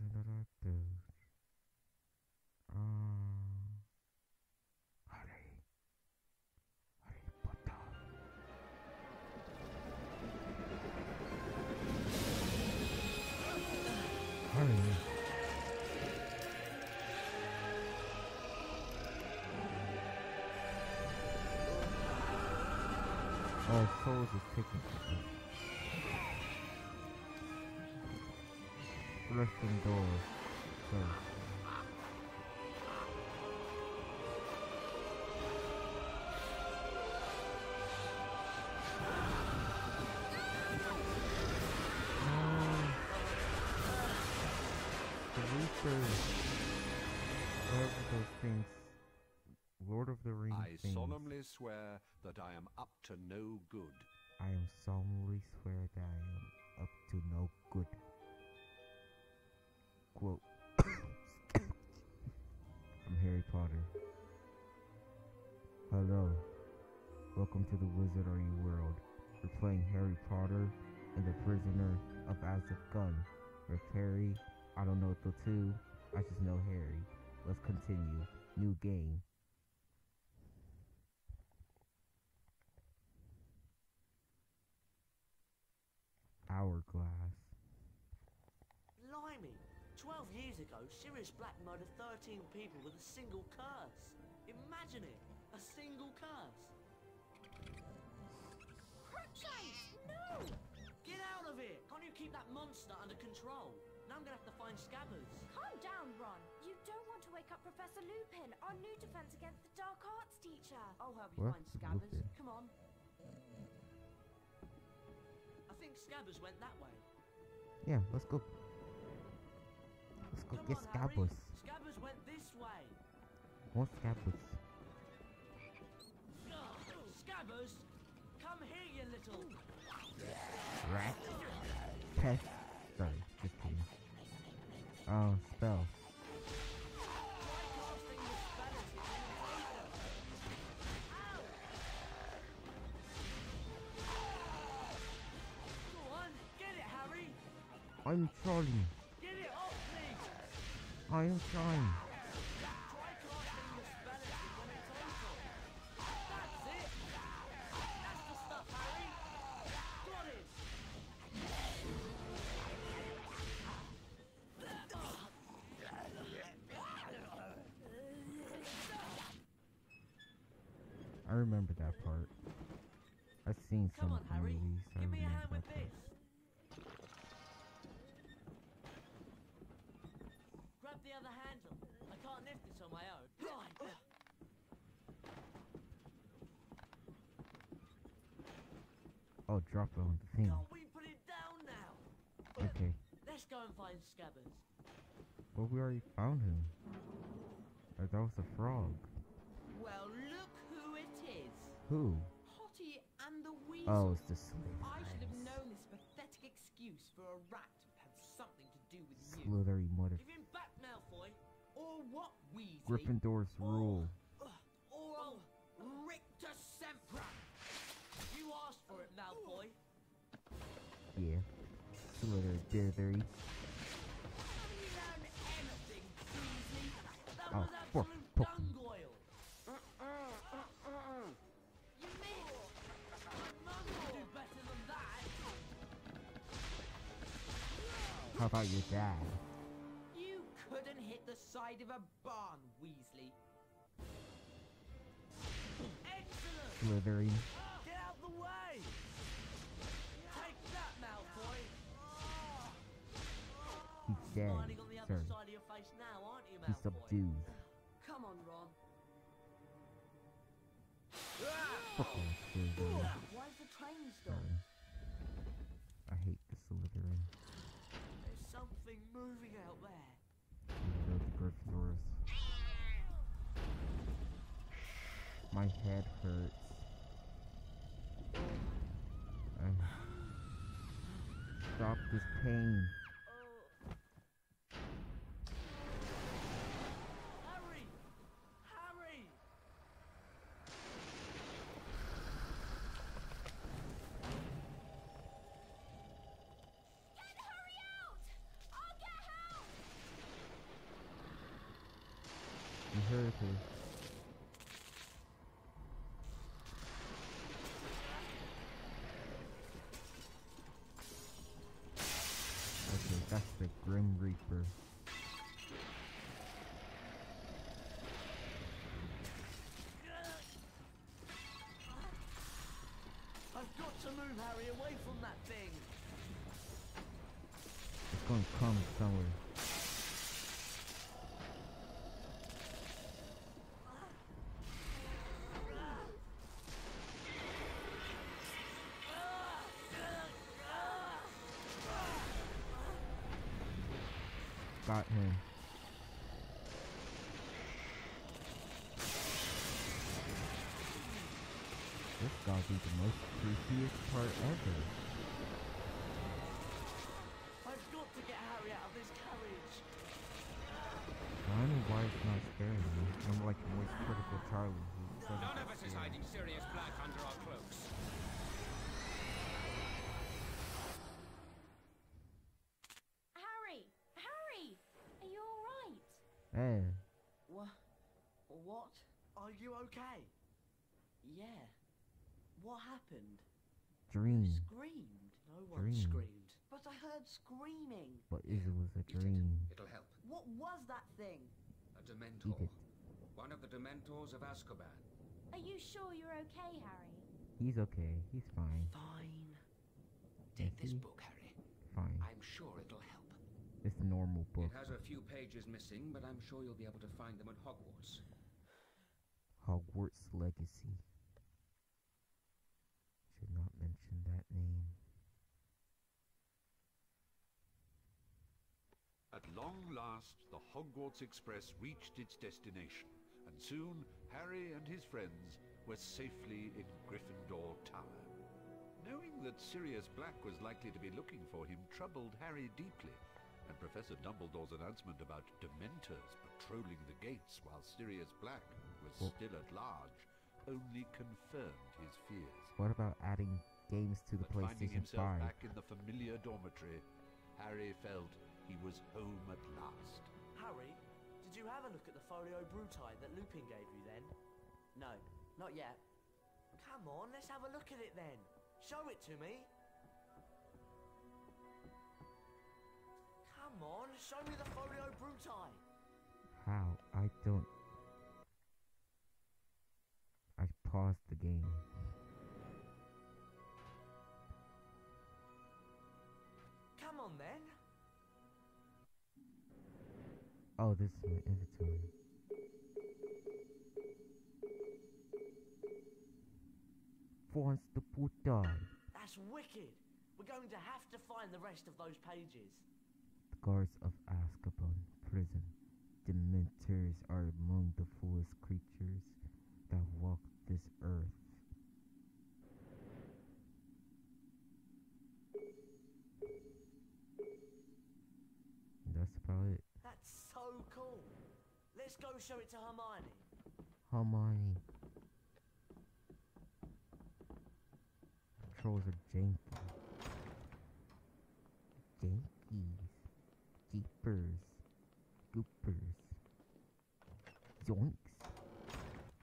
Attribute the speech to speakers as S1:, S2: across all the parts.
S1: interactive. Uh, Reapers. Whatever those things. Lord of the Rings
S2: I
S1: things.
S2: solemnly swear that I am up to no good.
S1: I am solemnly swear that I am up to no good. Quote from Harry Potter. Hello. Welcome to the Wizardry world. We're playing Harry Potter and the Prisoner of Azkaban. With Harry, I don't know the two. I just know Harry. Let's continue. New game. Hourglass.
S3: Blimey! Twelve years ago, Sirius Black murdered 13 people with a single curse. Imagine it! A single curse!
S4: Crookshanks! No!
S3: Get out of here! Can't you keep that monster under control? Find Scabbers.
S4: Calm down, Ron. You don't want to wake up Professor Lupin, our new defense against the dark arts teacher.
S3: I'll help you
S1: What?
S3: find Scabbers.
S1: Lupin.
S3: Come on. I think Scabbers went that way.
S1: Yeah, let's go. Let's go
S3: Come
S1: get
S3: on, Harry.
S1: Scabbers.
S3: Scabbers went this way.
S1: What Scabbers?
S3: Ugh, Scabbers! Come here, you little...
S1: Rat. Pest. Oh,
S3: it, Harry!
S1: I'm trying.
S3: Get it off me!
S1: I am trying. Oh, drop it on the thing.
S3: Can't we put it down now?
S1: Okay.
S3: Let's go and find Scabbers.
S1: But we already found him. Or that was a frog.
S5: Well, look who it is.
S1: Who?
S5: Hottie and the Weasel.
S1: Oh, it's the slave.
S5: I should have known this pathetic excuse for a rat had something to do with you.
S1: Slithery mother.
S3: Give him back, Malfoy.
S5: Or what, Weasley?
S1: Gryffindor's oh,
S3: rule. Would do better than that.
S1: How about your dad?
S5: You couldn't hit the side of a barn, Weasley.
S3: Excellent. Get out the way.
S1: Dead,
S3: Smiling on the other
S1: sir.
S3: side of your face now, aren't you,
S1: He's subdued.
S3: Come on, Ron.
S1: Fucking Slytherin.
S3: Why's the train stop?
S1: Sorry. I hate the Slytherin.
S3: There's something moving out there.
S1: They're the Gryffindors. My head hurts. Stop this pain.
S3: Oh. Harry! Harry!
S4: Get Harry out! I'll get help!
S3: To move Harry away from that thing.
S1: It's going to come somewhere. Got him. This gotta be the most creepiest part ever.
S3: I've got to get Harry out of this carriage.
S1: I don't know why it's not scaring me. I'm like the most critical Charlie
S6: None of us is hiding Sirius Black under our cloaks.
S4: Harry! Harry! Are you alright?
S1: Hey,
S3: What? What? Are you okay? Yeah. What happened?
S1: dream.
S3: Screamed. No one
S1: Dream.
S3: screamed. But I heard screaming.
S1: But it was a
S6: Eat it.
S1: dream.
S6: It'll help.
S3: What was that thing?
S6: A Dementor. One of the Dementors of Azkaban.
S4: Are you sure you're okay, Harry?
S1: He's okay. He's fine.
S3: Fine.
S6: Take this book, Harry.
S1: Fine.
S6: I'm sure it'll help.
S1: It's a normal book.
S6: It has a few pages missing, but I'm sure you'll be able to find them at Hogwarts.
S1: Hogwarts Legacy. Should not name.
S2: At long last, the Hogwarts Express reached its destination, and soon Harry and his friends were safely in Gryffindor Tower. Knowing that Sirius Black was likely to be looking for him troubled Harry deeply, and Professor Dumbledore's announcement about Dementors patrolling the gates while Sirius Black was still at large only confirmed his fears.
S1: What about adding games to the
S2: But finding
S1: PlayStation
S2: himself
S1: 5?
S2: back in the familiar dormitory, Harry felt he was home at last.
S3: Harry, did you have a look at the folio bruti that Lupin gave you then? No, not yet. Come on, let's have a look at it then. Show it to me. Come on, show me the folio bruti.
S1: How? I don't. I paused the game. Oh, this is my inventory. Force the Buddha.
S3: That's wicked. We're going to have to find the rest of those pages.
S1: The guards of Azkaban prison. Dementors are among the foolish creatures that walk this earth. And that's about it.
S3: That's so cool. Let's go show it to Hermione.
S1: Hermione. Trolls are janky. Jankies. Jeepers. Goopers. Yoinks.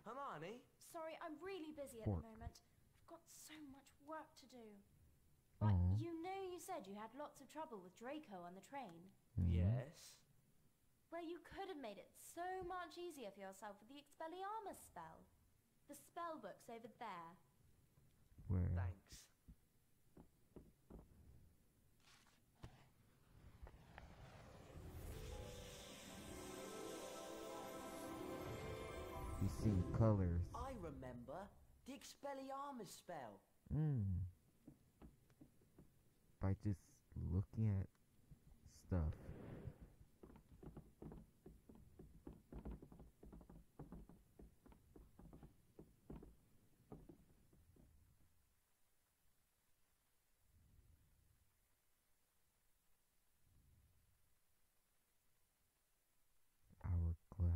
S3: Hermione,
S4: Sorry, I'm really busy at
S1: Fork.
S4: the moment. I've got so much work to do. But
S1: Aw.
S4: you know you said you had lots of trouble with Draco on the train.
S1: Mhm.
S3: Yes.
S4: Well, you could have made it so much easier for yourself with the Expelliarmus spell. The spell book's over there.
S1: Where?
S3: Thanks.
S1: You see colors.
S3: I remember the Expelliarmus spell.
S1: Mm. By just looking at stuff. Hourglass.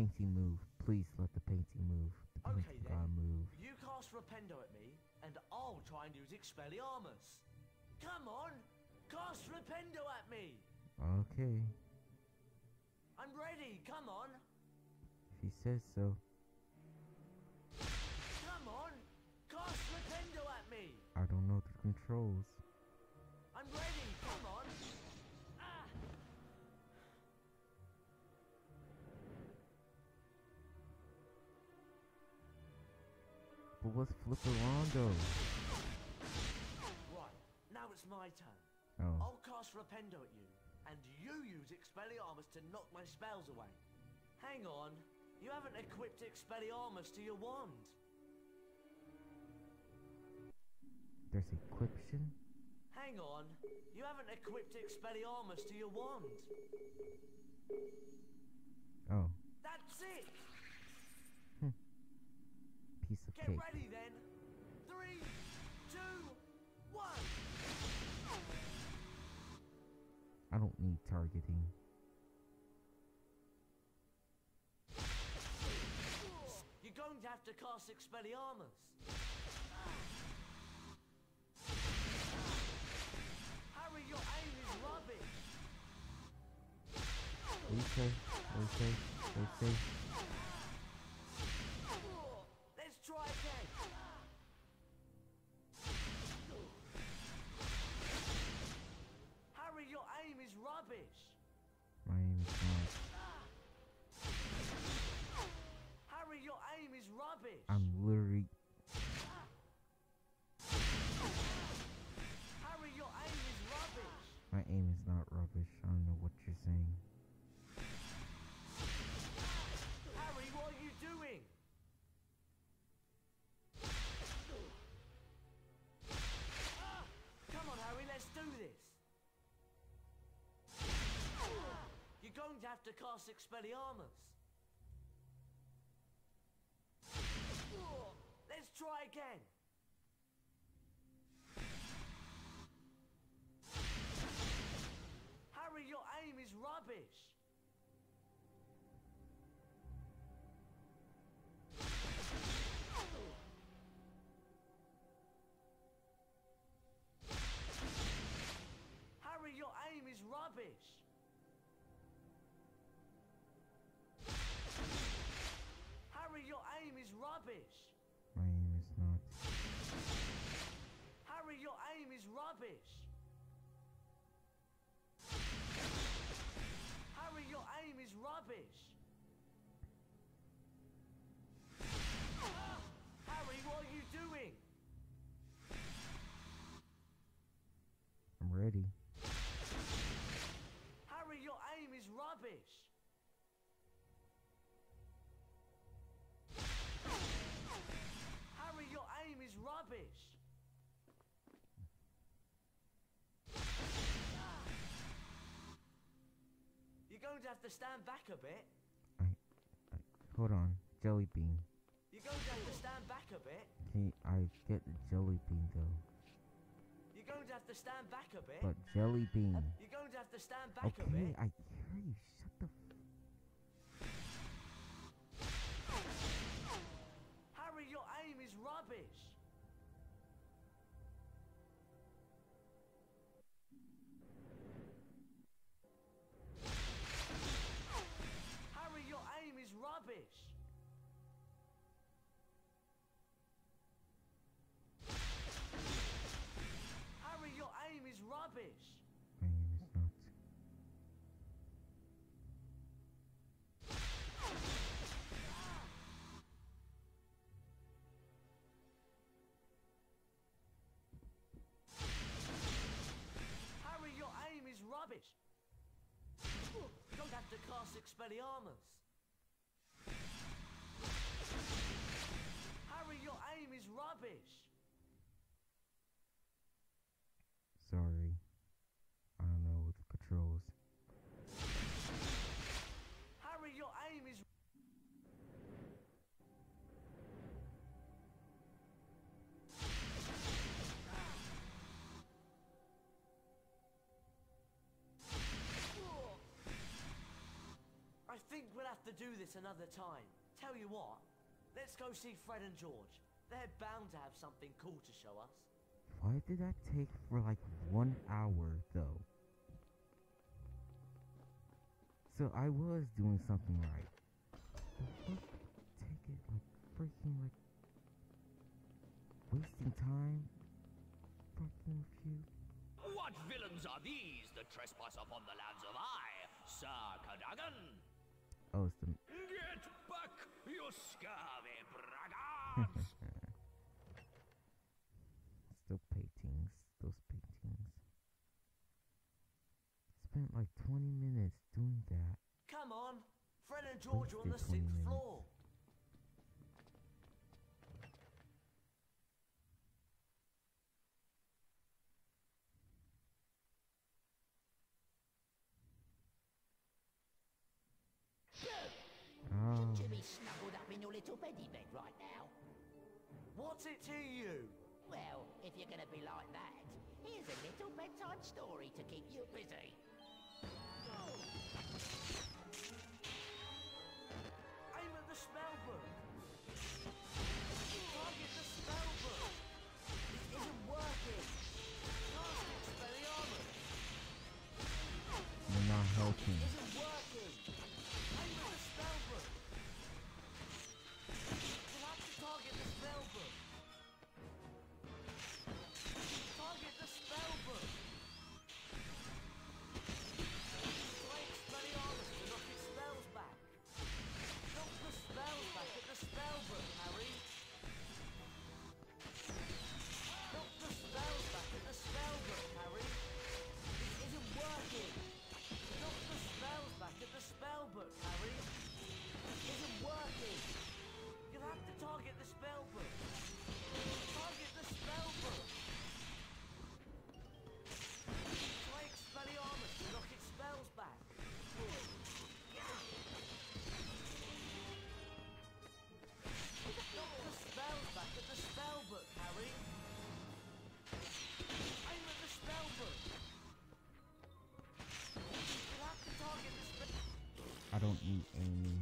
S1: Painting move. Please let the painting move. The
S3: Okay then.
S1: move.
S3: You cast Rependo at me, and I'll try and use Expelliarmus. Come on, cast Rependo at me.
S1: Okay.
S3: I'm ready. Come on,
S1: If he says so.
S3: come on, cast Rependo at me.
S1: I don't know the controls. But what's Flipperando?
S3: Right, now it's my turn.
S1: Oh,
S3: I'll cast Rependo at you, and you use Expelliarmus to knock my spells away. Hang on, you haven't equipped Expelliarmus to your wand.
S1: there's equiption?
S3: Hang on, you haven't equipped Expelliarmus to your wand.
S1: Oh,
S3: That's it! Get ready then! Three, two, one!
S1: I don't need targeting.
S3: You're going to have to cast Expelliarmus. Harry, your aim is rubbish.
S1: What do you
S3: to cast Expelliarmus. Let's try again. Rubbish. Harry, your aim is rubbish. You're going to have to stand back a bit.
S1: I. Hold on. Jelly bean.
S3: You're going to have to stand back a bit.
S1: Can I get the jelly bean though?
S3: You're going to have to stand back a bit.
S1: But jelly bean.
S3: You're going to have to stand back a bit. Okay.
S1: I hear
S3: cast to do this another time. Tell you what, let's go see Fred and George. They're bound to have something cool to show us.
S1: Why did that take for like one hour though? So I was doing something right. The fuck? Take it like freaking like wasting time. Fucking with you.
S7: What villains are these that trespass upon the lands of I, Sir Cadogan?
S1: Oh, it's the.
S7: Get back, you scurvy braggarts!
S3: still paintings. Those paintings.
S1: Spent like
S3: 20
S1: minutes
S3: doing
S1: that.
S7: Come on, Fred and George are on the sixth snuggled up in your little beddy bed right now.
S3: What's it to you?
S7: Well, if you're gonna be like that, here's a little bedtime story to keep you busy.
S3: Aim
S1: don't.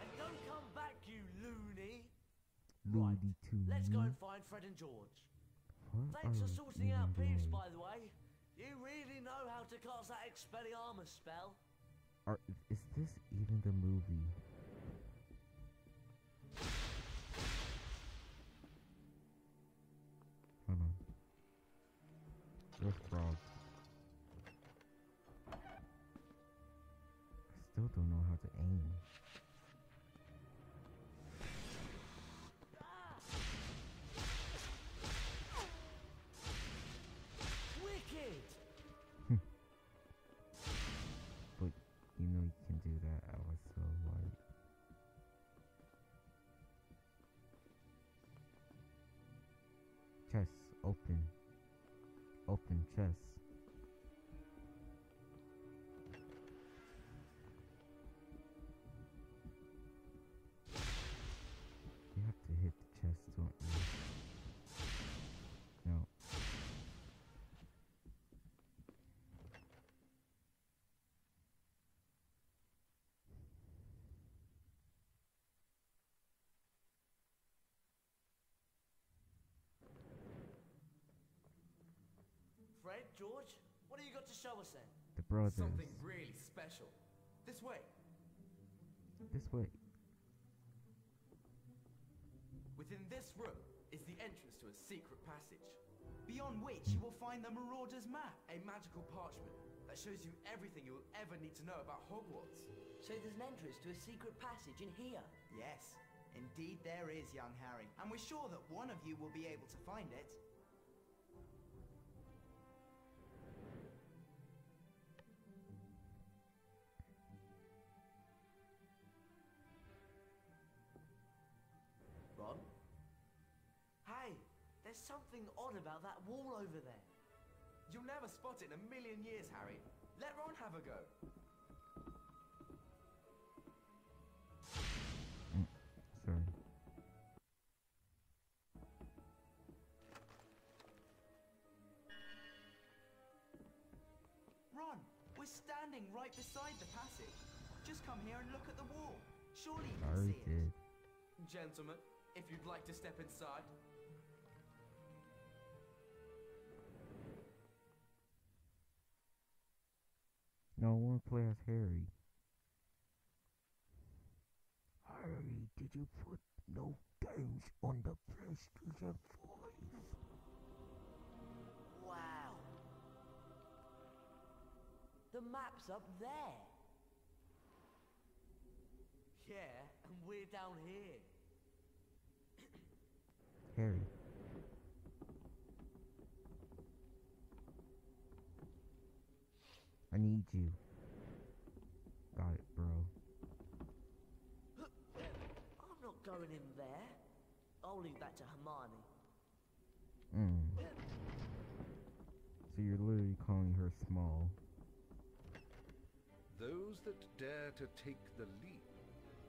S3: And don't come back, you loony.
S1: To
S3: Let's go and find Fred and George.
S1: What
S3: Thanks for sorting out Peeves, by the way. You really know how to cast that Expelliarmus spell.
S1: Are, is this even the movie? Open. Open chest.
S3: Fred, George, what have you got to show us then?
S1: The brothers.
S8: Something really special. This way.
S1: This way.
S8: Within this room is the entrance to a secret passage, beyond which you will find the Marauder's Map, a magical parchment that shows you everything you will ever need to know about Hogwarts.
S3: So there's an entrance to a secret passage in here.
S9: Yes, indeed there is, young Harry. And we're sure that one of you will be able to find it.
S3: There's something odd about that wall over there.
S8: You'll never spot it in a million years, Harry. Let Ron have a go.
S1: Oh, sorry.
S9: Ron, we're standing right beside the passage. Just come here and look at the wall. Surely you can
S1: already
S9: see it.
S1: did.
S8: Gentlemen, if you'd like to step inside.
S1: No, I want to play as Harry. Harry, did you put no games on the PlayStation 5?
S3: Wow. The map's up there. Yeah, and we're down here.
S1: Harry. I need you. Got it, bro.
S3: I'm not going in there. I'll leave that to Hermione.
S1: Mm. So you're literally calling her small.
S2: Those that dare to take the leap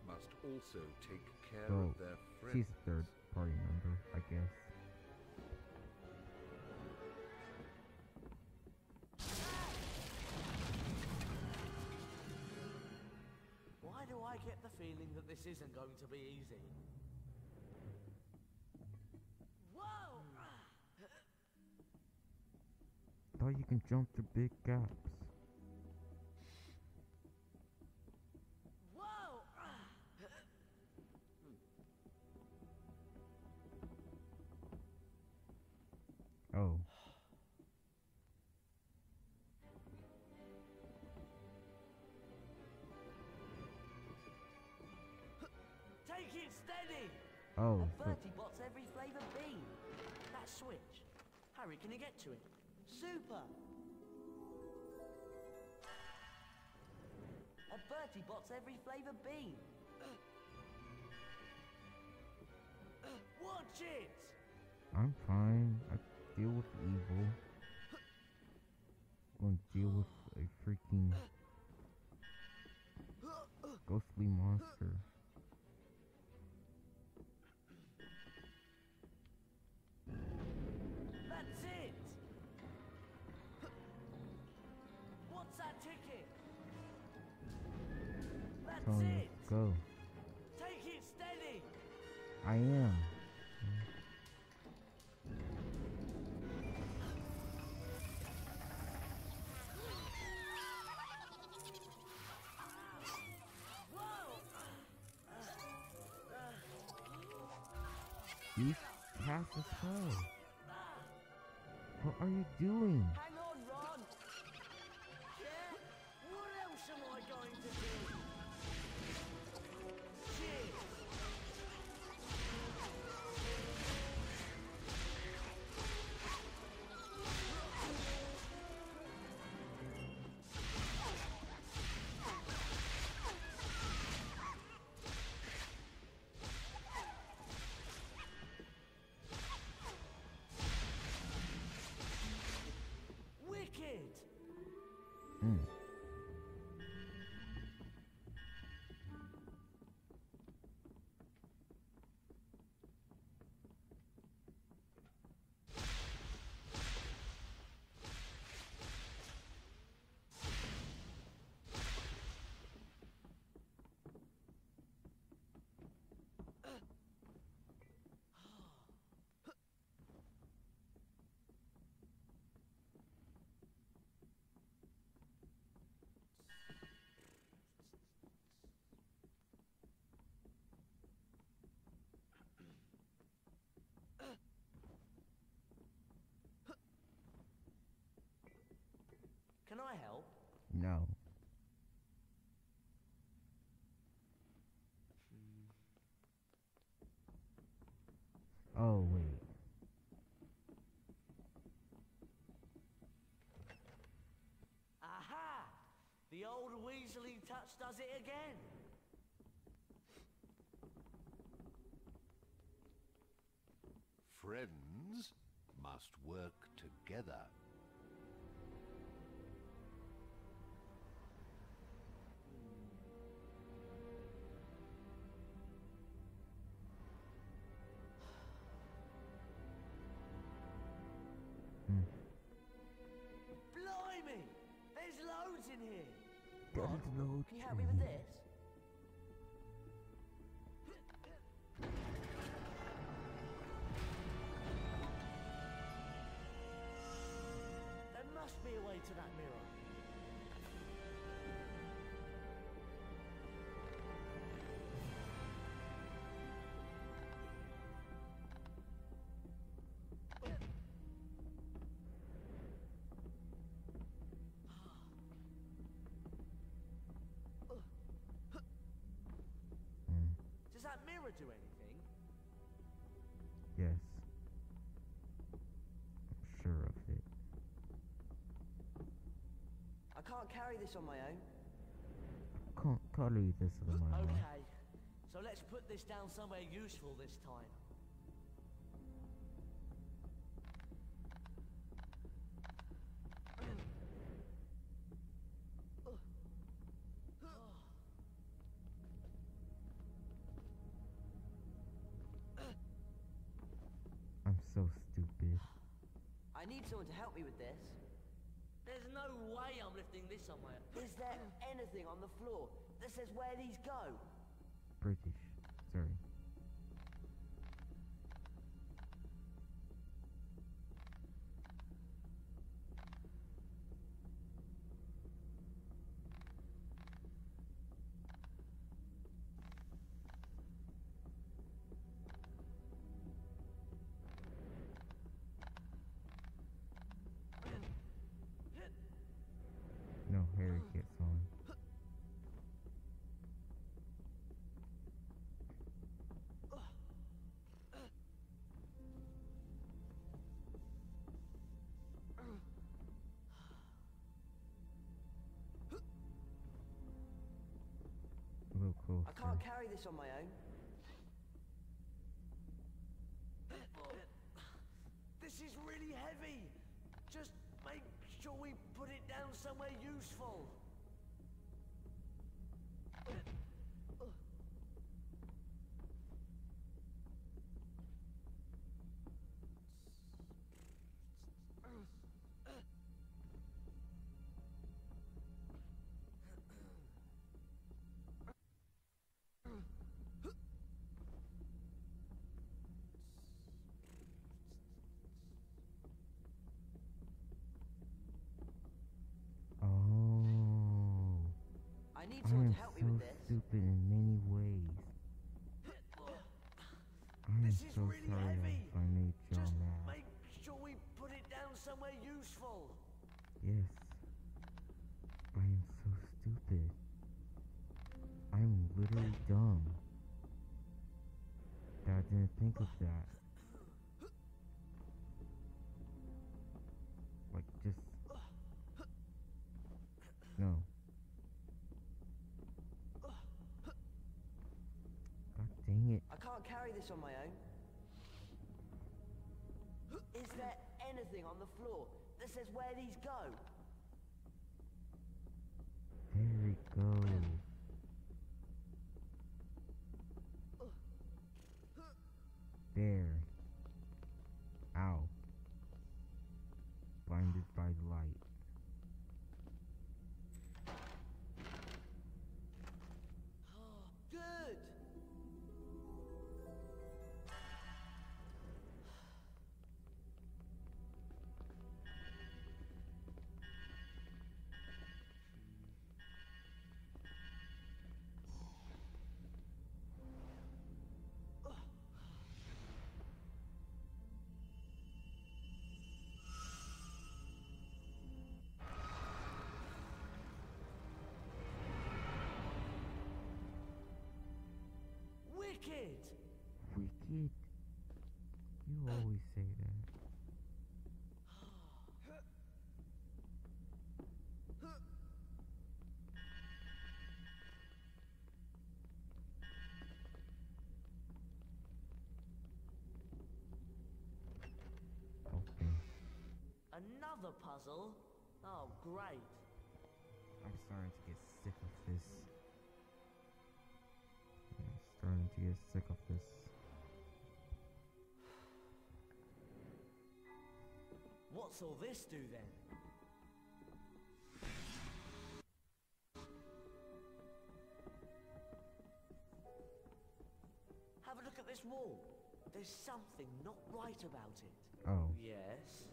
S2: must also take care
S1: so,
S2: of their friends.
S1: She's a third party member, I guess.
S3: Feeling that this isn't going to be easy? Whoa!
S1: Thought you can jump through big gaps.
S3: Whoa!
S1: Oh. Oh,
S3: A
S1: so
S3: Bertie Bott's every flavour bean. That switch. Harry, can you get to it? Super! A Bertie Bott's every flavour bean. Watch it!
S1: I'm fine. I deal with evil. I'm gonna deal with a freaking ghostly monster. Doing? Oh, wait.
S3: Aha! The old Weasley touch does it again.
S2: Friends must work together.
S3: There's Ron,
S1: loads
S3: Can you help me with this? That mirror do anything?
S1: Yes. I'm sure of it.
S3: I can't carry this on my own.
S1: Can't carry this on my own.
S3: Okay. So let's put this down somewhere useful this time. Someone to help me with this. There's no way I'm lifting this somewhere. Is there anything on the floor that says where these go?
S1: British.
S3: Can't carry this on my own. This is really heavy. Just make sure we put it down somewhere useful.
S1: Oh.
S3: I need
S1: I
S3: someone
S1: am
S3: to help me
S1: so
S3: with this.
S1: stupid in many ways. I am
S3: This is
S1: so
S3: really
S1: sorry
S3: heavy.
S1: if I made y'all
S3: Just
S1: mad.
S3: make sure we put it down somewhere useful.
S1: Yes. I am so stupid. I am literally dumb. That I didn't think of that.
S3: Can't carry this on my own. Is there anything on the floor that says where these go?
S1: There we go.
S3: Wicked.
S1: Wicked. You uh. always say that.
S3: Another puzzle? Oh, great.
S1: I'm starting
S3: What's all this do then? Have a look at this wall. There's something not right about it.
S1: Oh.
S3: Yes.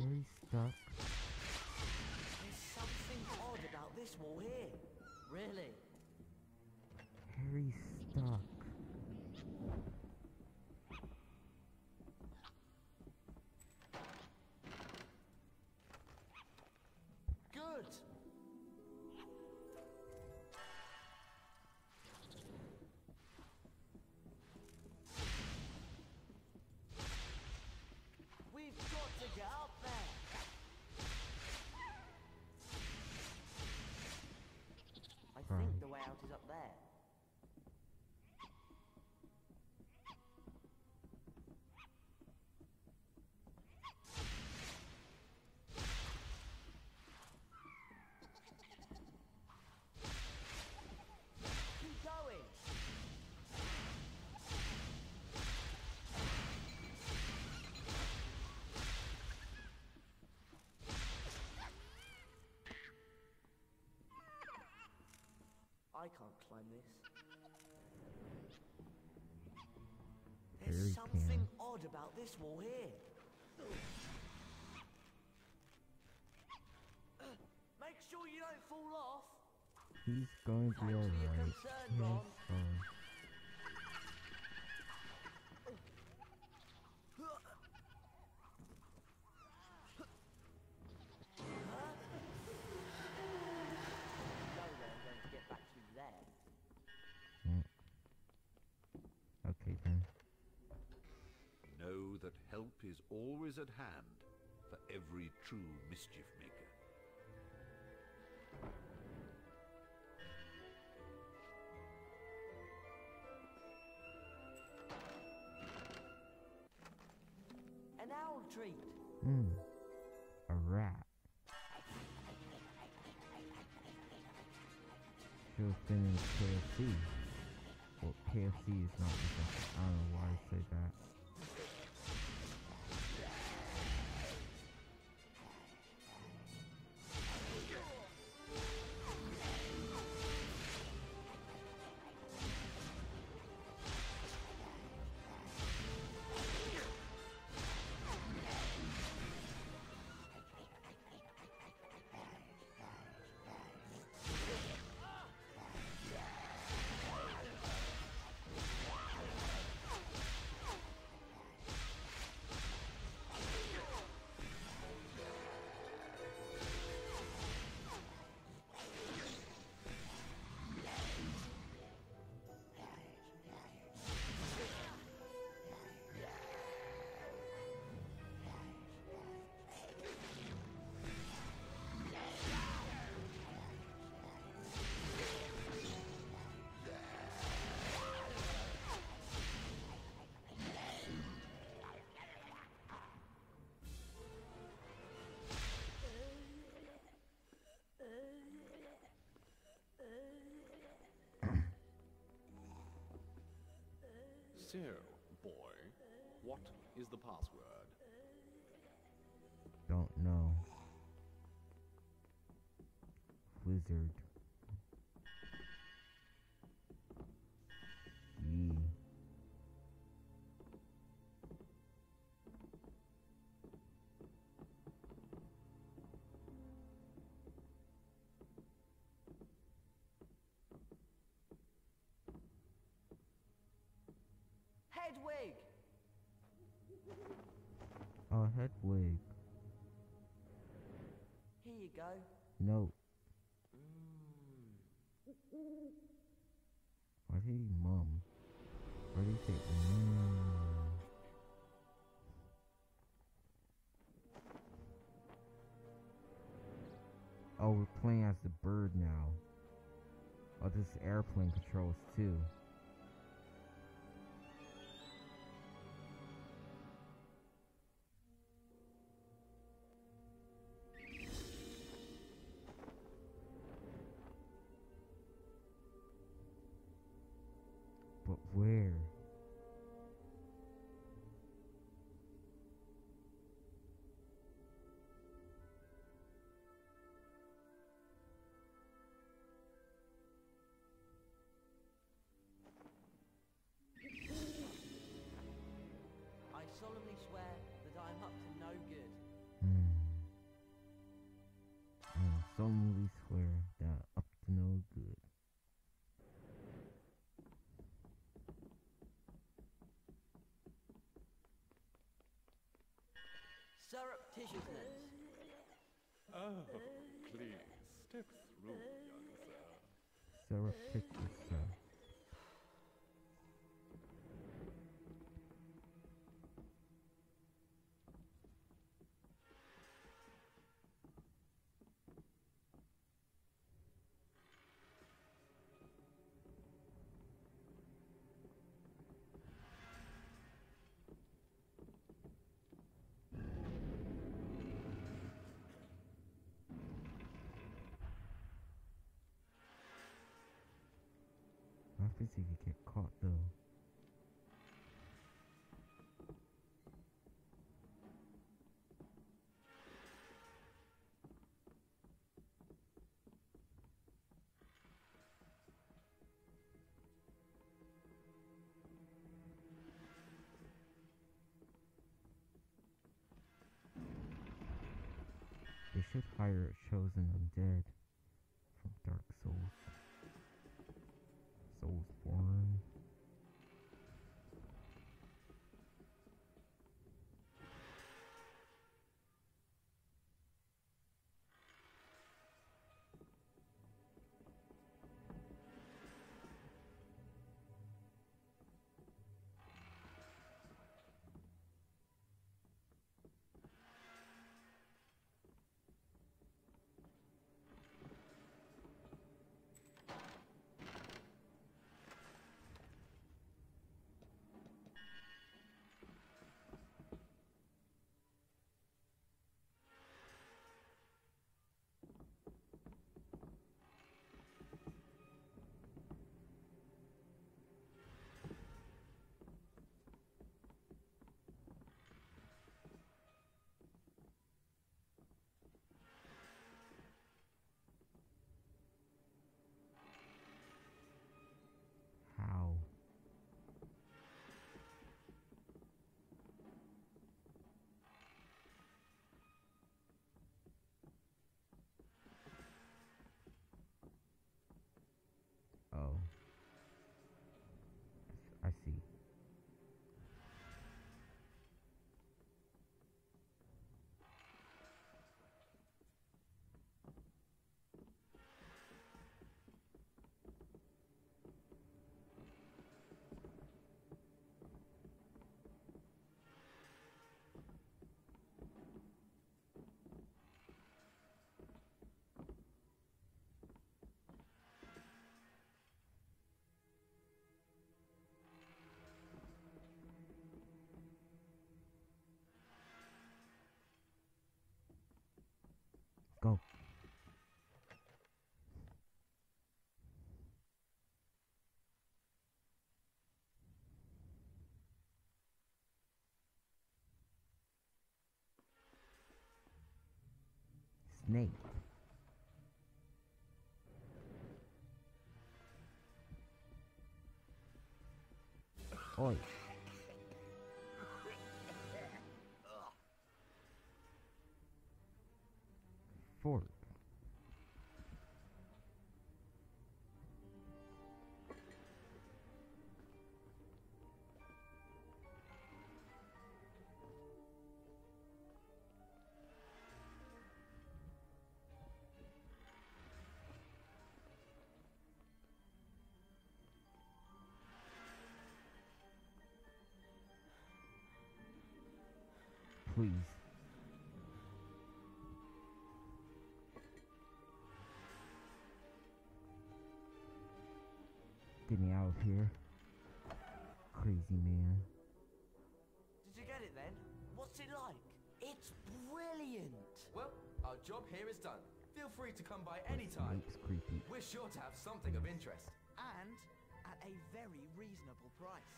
S1: really stuck.
S3: There's something odd about this wall here. Really? I can't climb this. There's
S1: Harry
S3: something
S1: can.
S3: odd about this wall here. Make sure you don't fall off.
S1: He's going to be
S3: Thanks for your
S1: alright. He's fine.
S3: No way I'm going to get back through there.
S1: Okay then.
S2: Know that help is always at hand for every true mischief maker.
S3: An owl treat.
S1: Hmm.
S10: So, boy, what is the password?
S1: Don't know. Wizard.
S3: Hedwig. Here you go.
S1: No.
S3: Mm.
S1: Why did he mum? Why did he say? Oh, we're playing as the bird now. Oh, this airplane controls too. Solemnly swear that up to no good.
S3: Surreptitiousness.
S10: Oh, please, step through, young sir.
S1: Surreptitious, sir. What if you get caught though? They should hire a chosen undead Snake. Oi. Fork. Please. Get me out of here. Crazy man.
S3: Did you get it then? What's it like? It's brilliant.
S8: Well, our job here is done. Feel free to come by any time.
S1: Looks creepy.
S8: We're sure to have something of interest.
S3: And at a very reasonable price.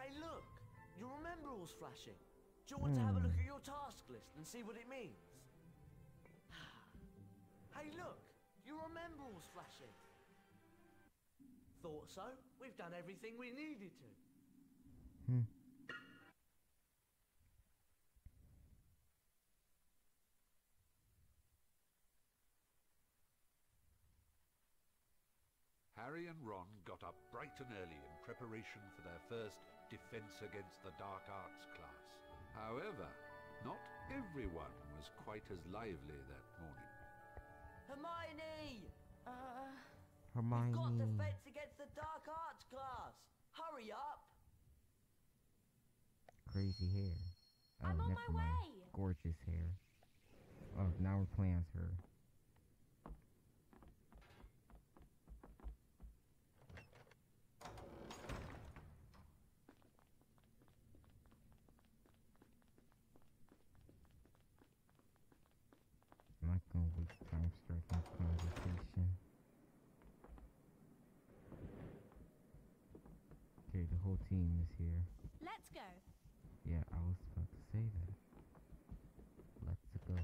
S3: Hey, look! Your Remembrall's flashing. Do you want to have a look
S1: Hmm.
S3: at your task list and see what it means? hey, look! Your Remembrall's flashing. Thought so? We've done everything we needed to.
S1: Hmm.
S2: Harry and Ron got up bright and early in preparation for their first Defense Against the Dark Arts class. However, not everyone was quite as lively that morning.
S3: Hermione!
S4: Uh,
S3: We've got
S1: Hermione.
S3: Defense Against the Dark Arts class! Hurry up!
S1: Crazy hair. Oh,
S4: I'm on
S1: never
S4: my
S1: mind.
S4: way.
S1: Gorgeous hair. Oh, now we're playing as her. I'm not gonna waste time striking conversation. Okay, the whole team is here.
S4: Let's go.
S1: Yeah, I was about to say that. Let's go.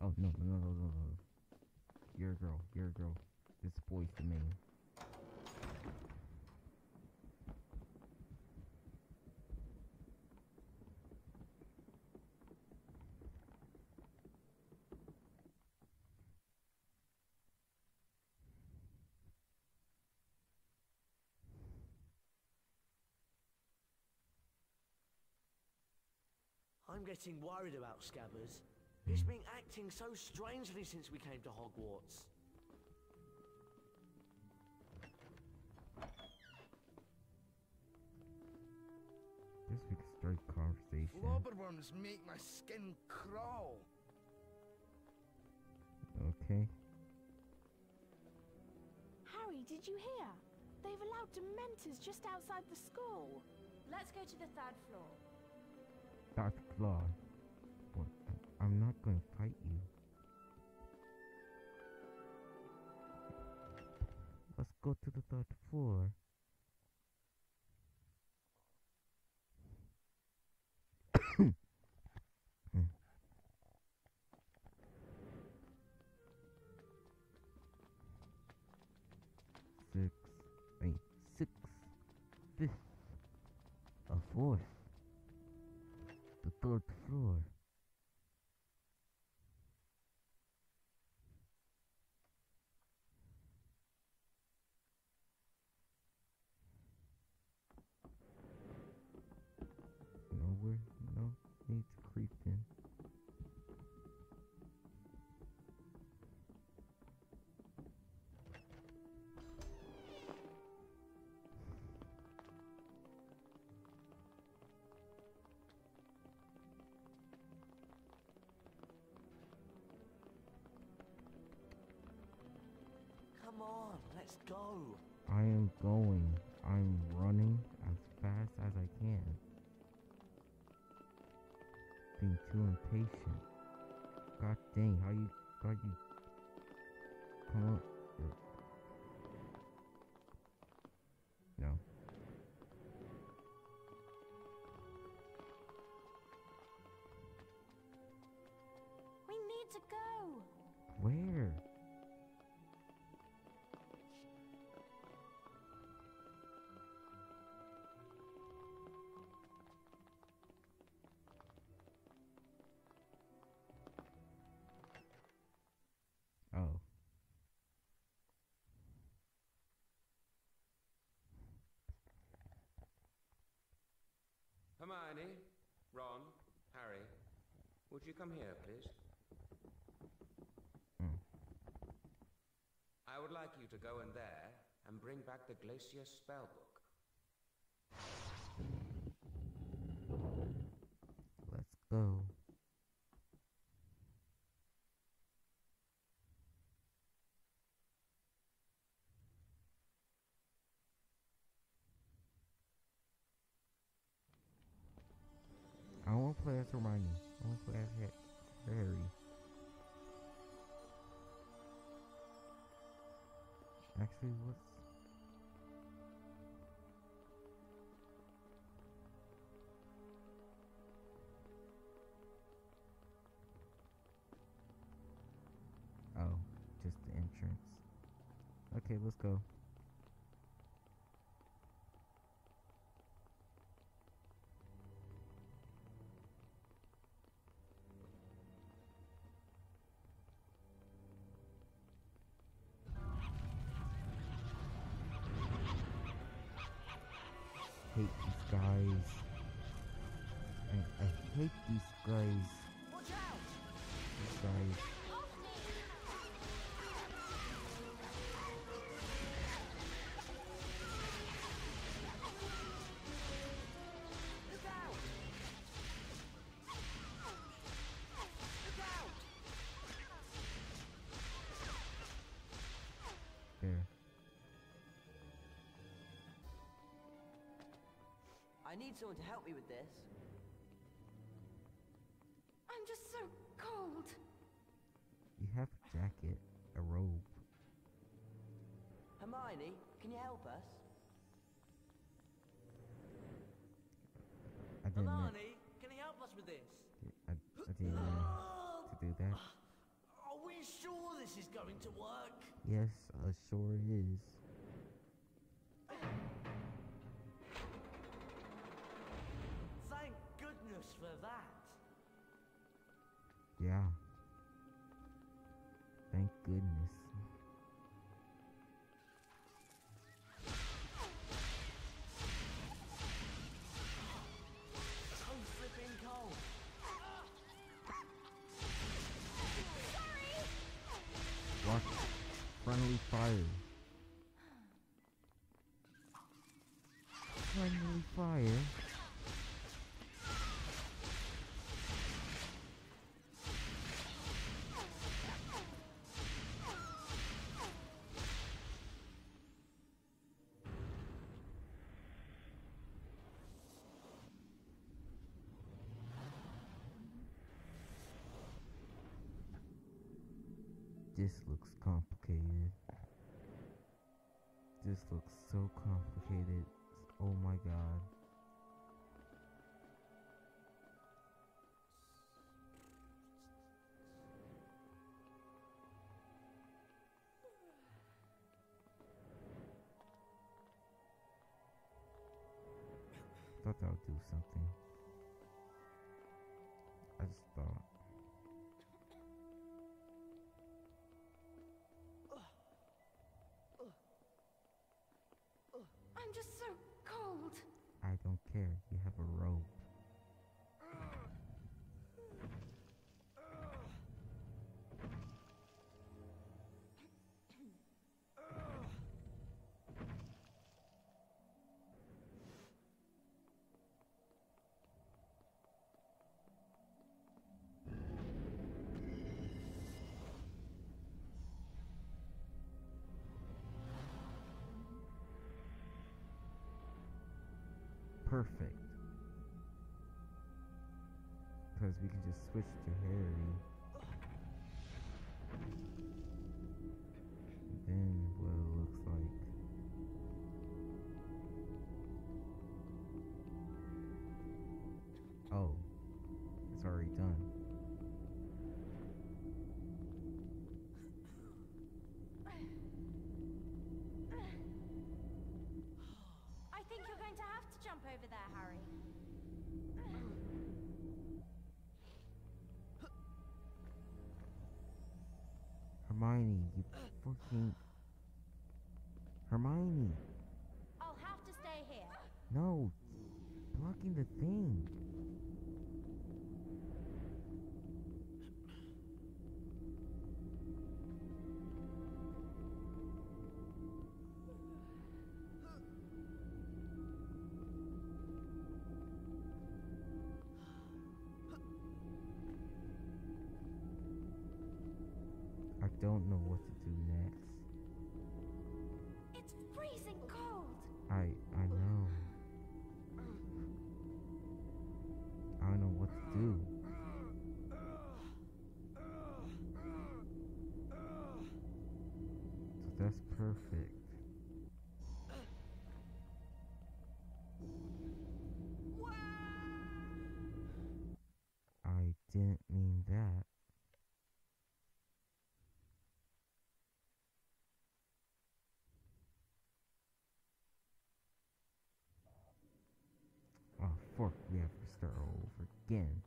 S1: Oh no no no no no. You're a girl. You're a girl. This boy's the main.
S3: I'm getting worried about Scabbers. He's been acting so strangely since we came to Hogwarts.
S1: This we could start conversation.
S11: Flobberworms make my skin crawl.
S1: Okay.
S12: Harry, did you hear? They've allowed Dementors just outside the school.
S4: Let's go to the third floor.
S1: Dr. Claw. What? I'm not gonna fight you. Let's go to the third floor.
S3: Come on, let's go.
S1: I am going. I'm running as fast as I can. Being too impatient. God dang, how you got you
S6: Hermione, Ron, Harry, would you come here, please?
S1: Hmm.
S6: I would like you to go in there and bring back the Glacius Spellbook.
S1: Let's go. To play as Harry. Actually, what's Oh, just the entrance. Okay, let's go. I
S3: need someone to help me with this.
S4: I'm just so cold.
S1: You have a jacket, a robe.
S3: Hermione, can you help us?
S1: I didn't
S3: Hermione, can you help us with this?
S1: I, I didn't mean to do that.
S3: Are we sure this is going to work?
S1: Yes, uh, sure is. This looks complicated. This looks so complicated. Oh my god. Thought that would do something.
S4: I'm just so
S1: Perfect. Because we can just switch to Harry. Hermione, you fucking. Hermione!
S4: I'll have to stay here.
S1: No! Blocking the thing! Fuck, we have to start all over again.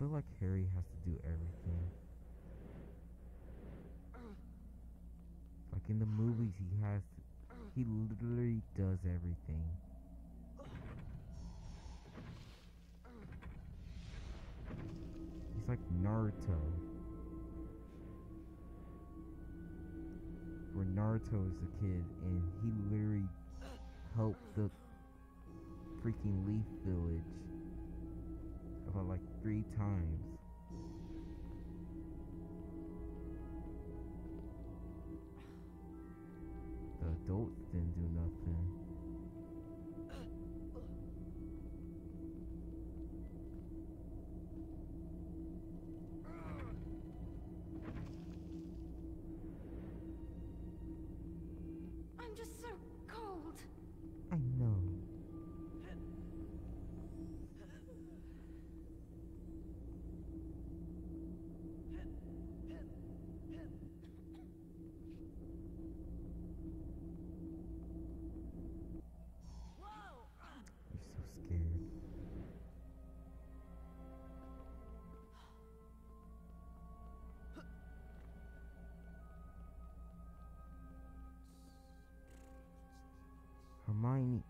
S1: Feel like Harry has to do everything. Like in the movies, he has, he literally does everything. He's like Naruto. Where Naruto is a kid and he literally helped the freaking Leaf Village about like three times. The adults didn't do nothing. Hermione. Fr-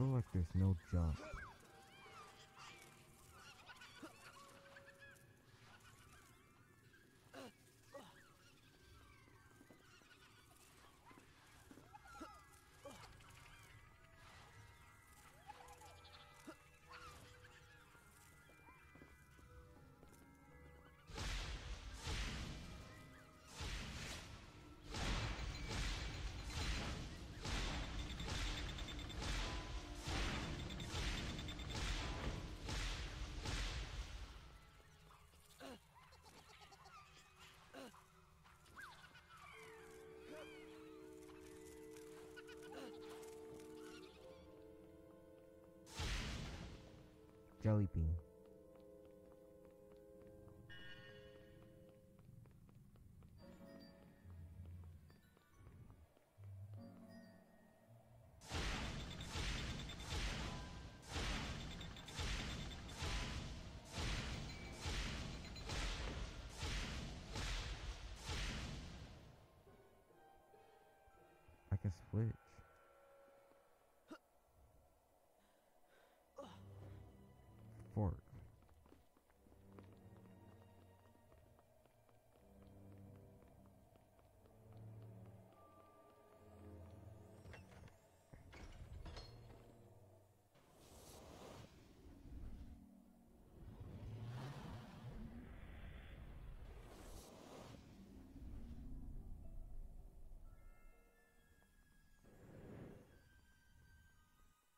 S1: feel like there's no jump. Jelly bean.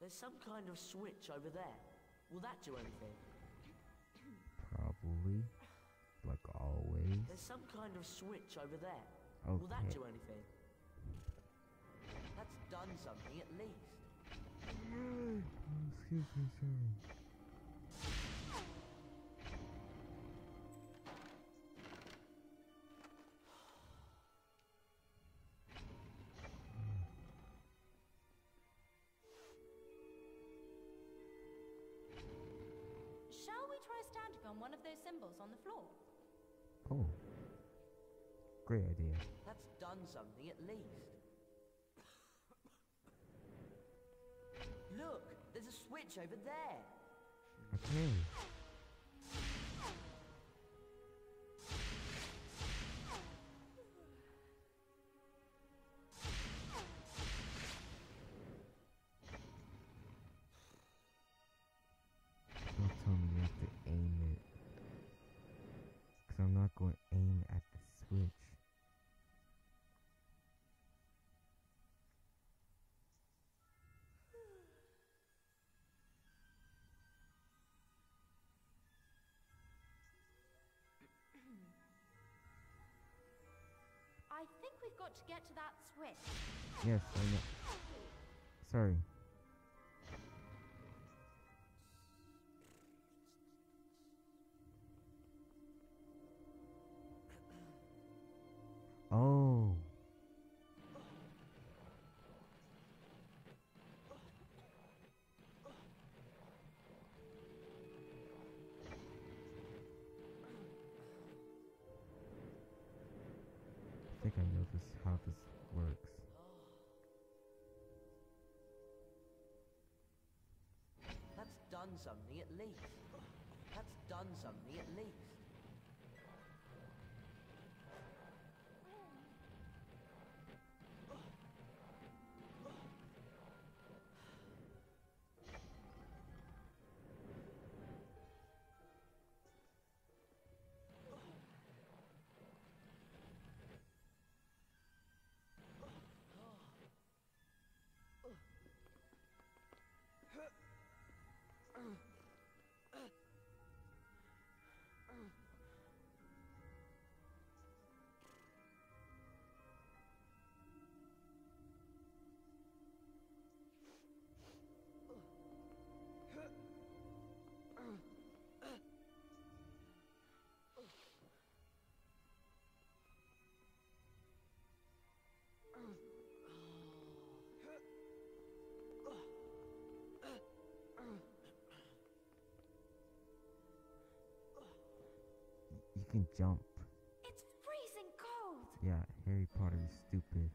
S3: There's some kind of switch over there. Will that do anything?
S1: Probably. Like always.
S3: There's some kind of switch over there. Will that do anything? That's done something at least.
S1: Excuse me, sir.
S4: One of those symbols on the floor?
S1: Oh. Great idea.
S3: That's done something at least. Look, there's a switch over there.
S1: Okay.
S4: Got to get to that switch.
S1: Yes, I know. Sorry.
S3: Done something at least. That's done something at least.
S1: Can jump.
S4: It's freezing cold.
S1: Yeah, Harry Potter is stupid.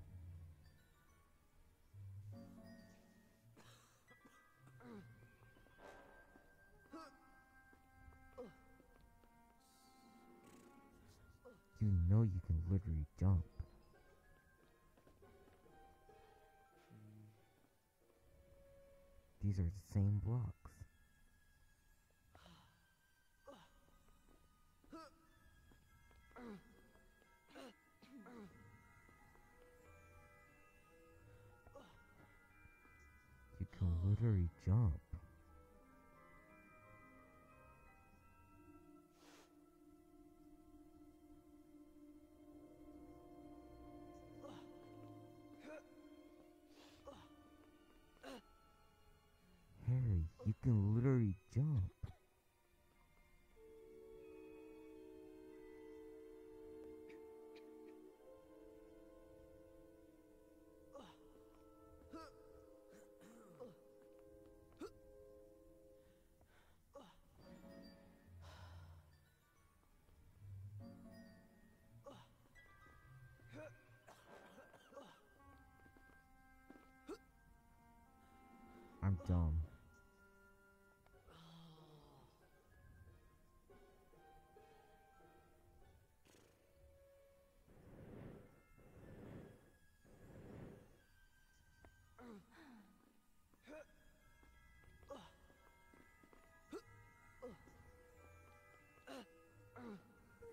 S1: You know you can literally jump. These are the same blocks. Jump. Harry, you can dumb.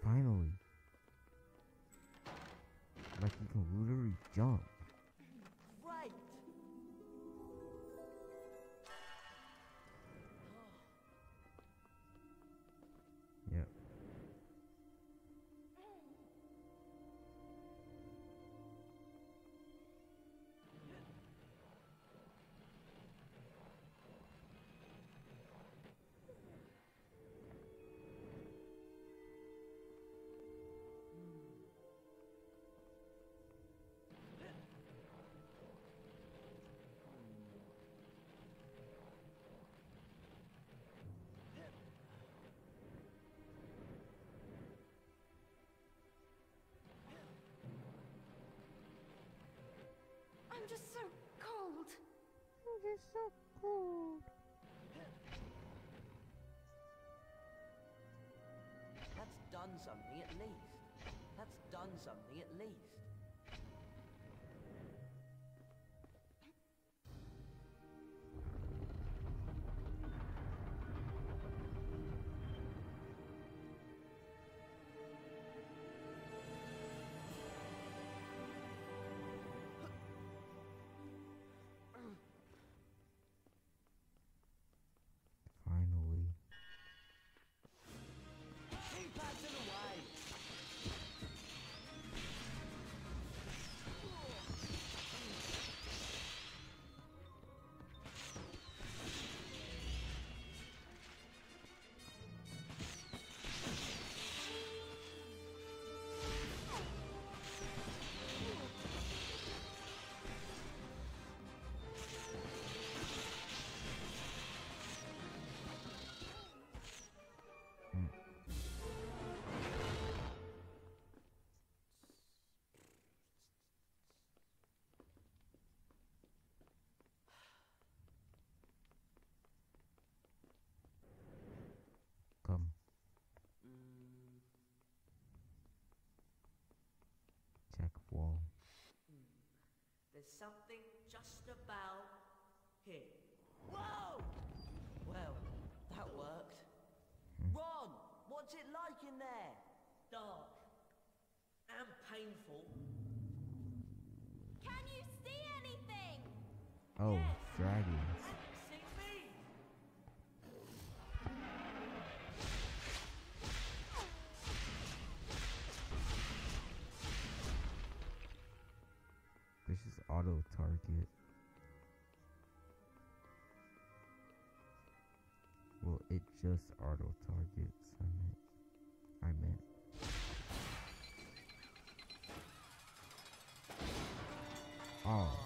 S1: Finally. Like you can literally jump.
S12: I'm so cold.
S3: That's done something at least. That's done something at least. There's something just about here.
S1: Just auto targets. I meant. I meant. Oh.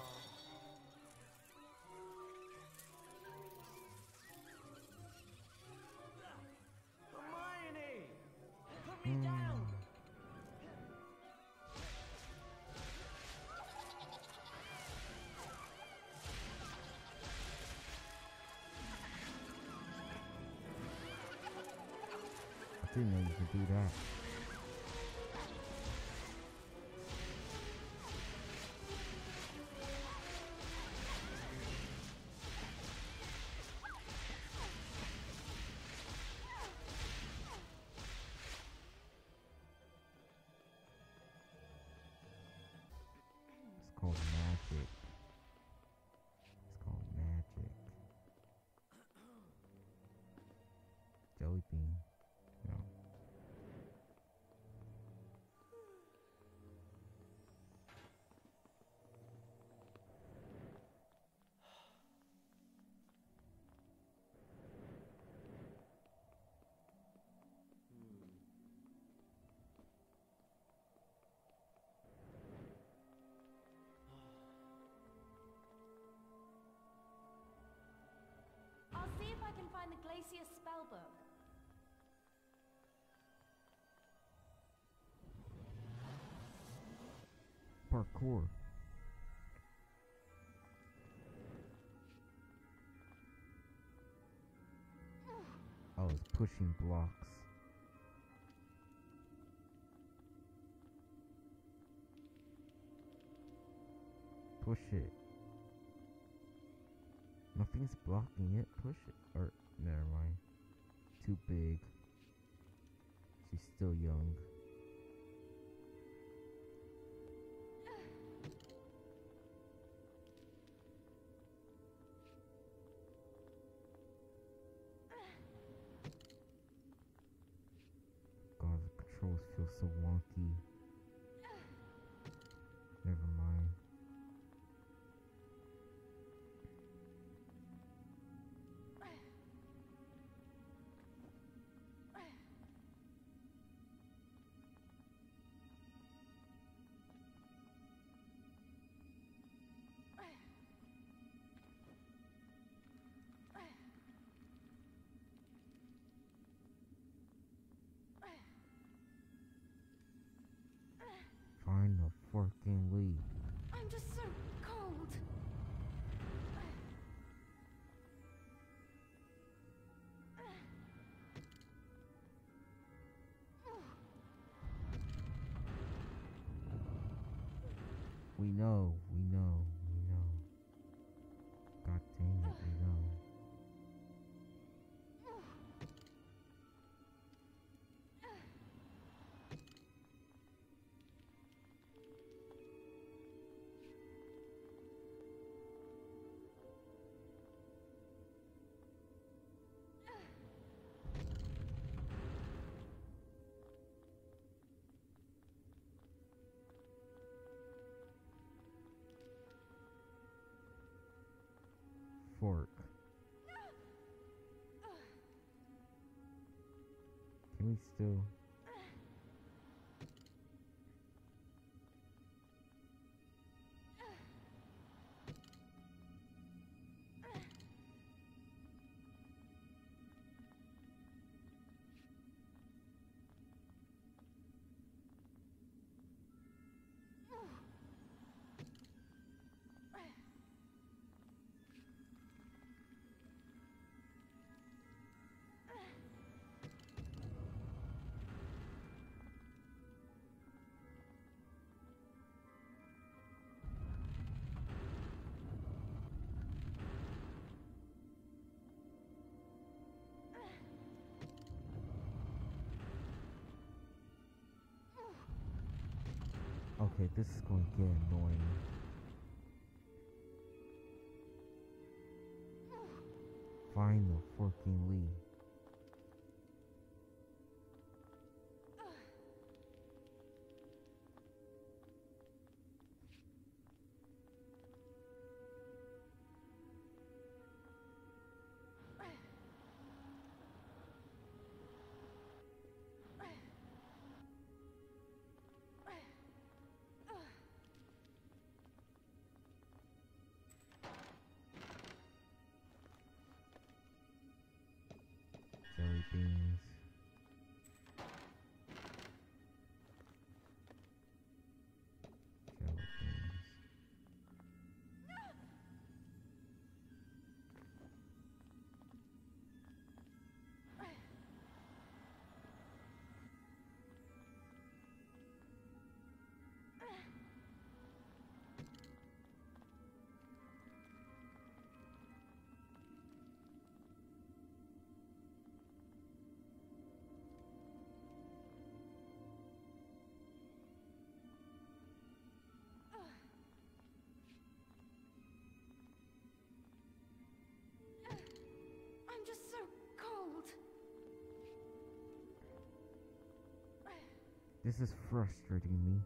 S1: Know you do that. It's called magic. It's called magic. Jelly bean.
S4: core. I
S1: was pushing blocks. Push it. Nothing's blocking it. Push it. Or, never mind. Too big. She's still young. Can we still? Okay, this is going to get annoying. Find the forking lead. Thank
S12: you. Just so cold.
S1: This is frustrating me.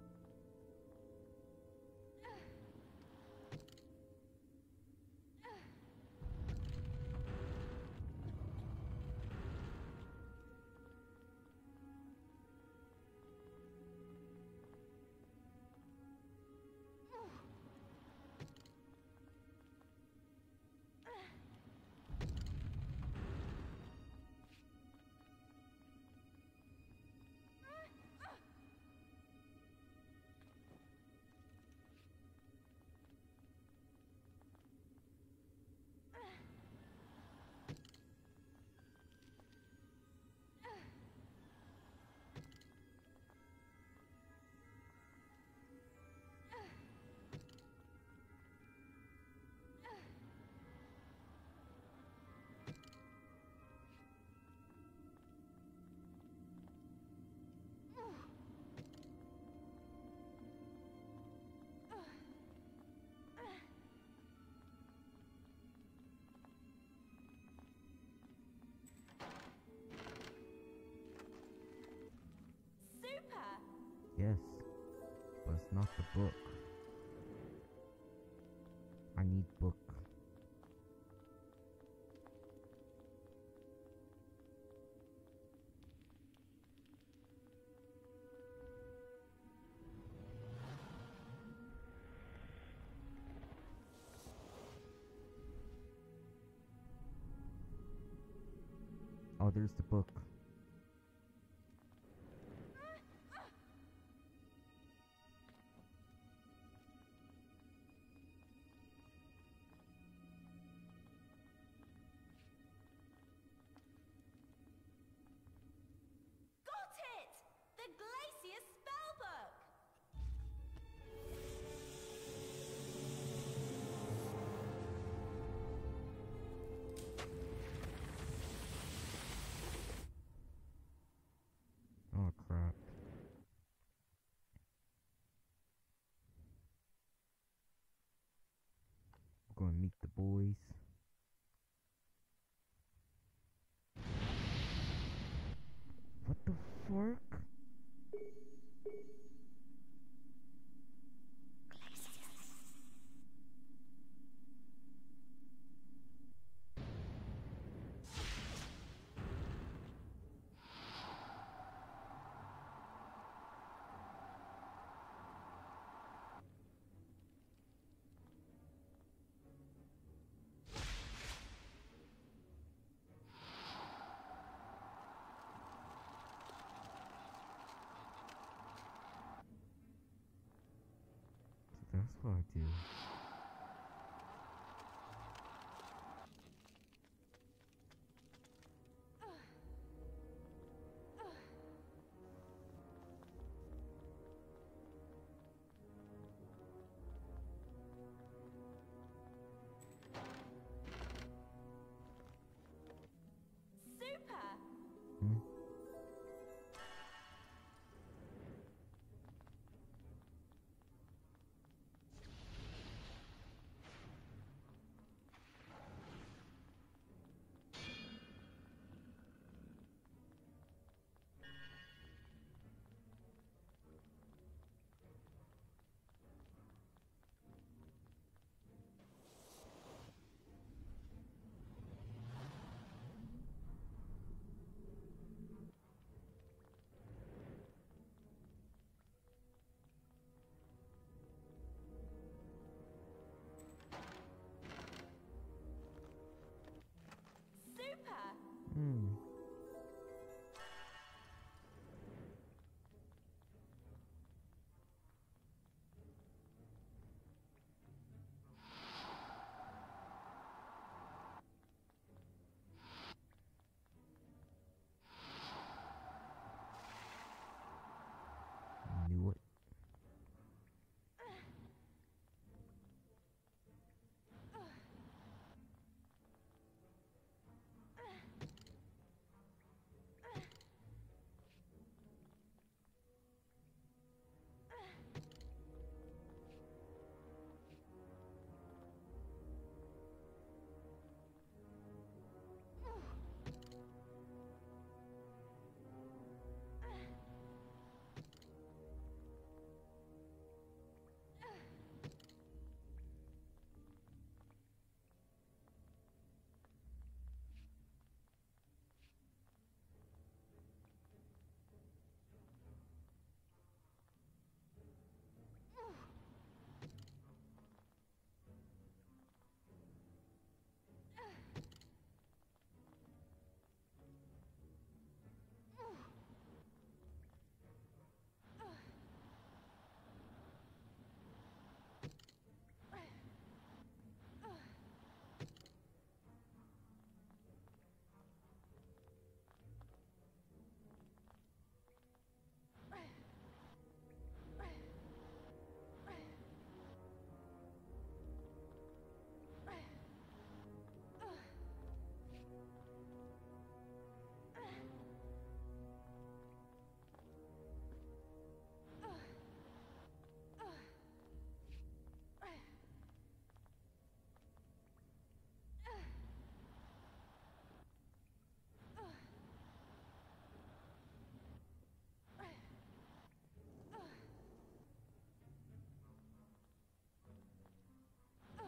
S1: Not the book. I need book. Oh, there's the book. Meet the boys. What the fork? So that's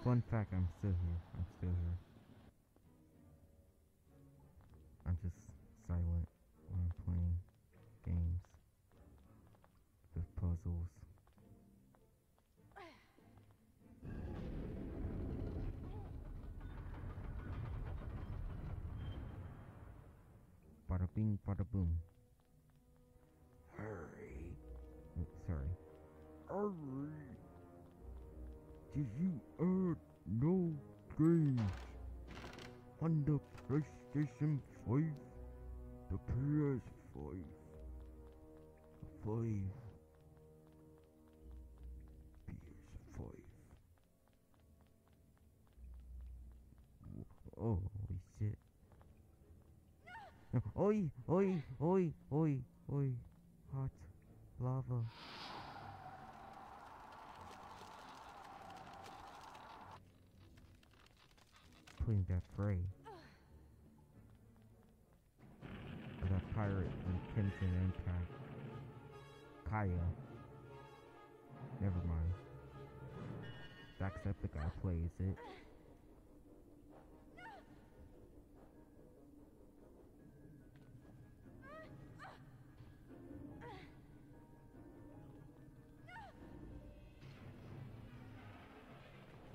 S1: Fun fact, I'm still here. I'm still here. I'm just silent when I'm playing games with puzzles. Bada bing, bada boom. Hurry. Oh, sorry. Hurry. Did you no games on the PlayStation 5? The PS5. 5. PS5. Oh, shit. Oi, oi, oi, oi, oi. Hot lava. Fray. Of that pirate from Genshin Impact. Kaeya. Never mind. Jacksepticeye plays it.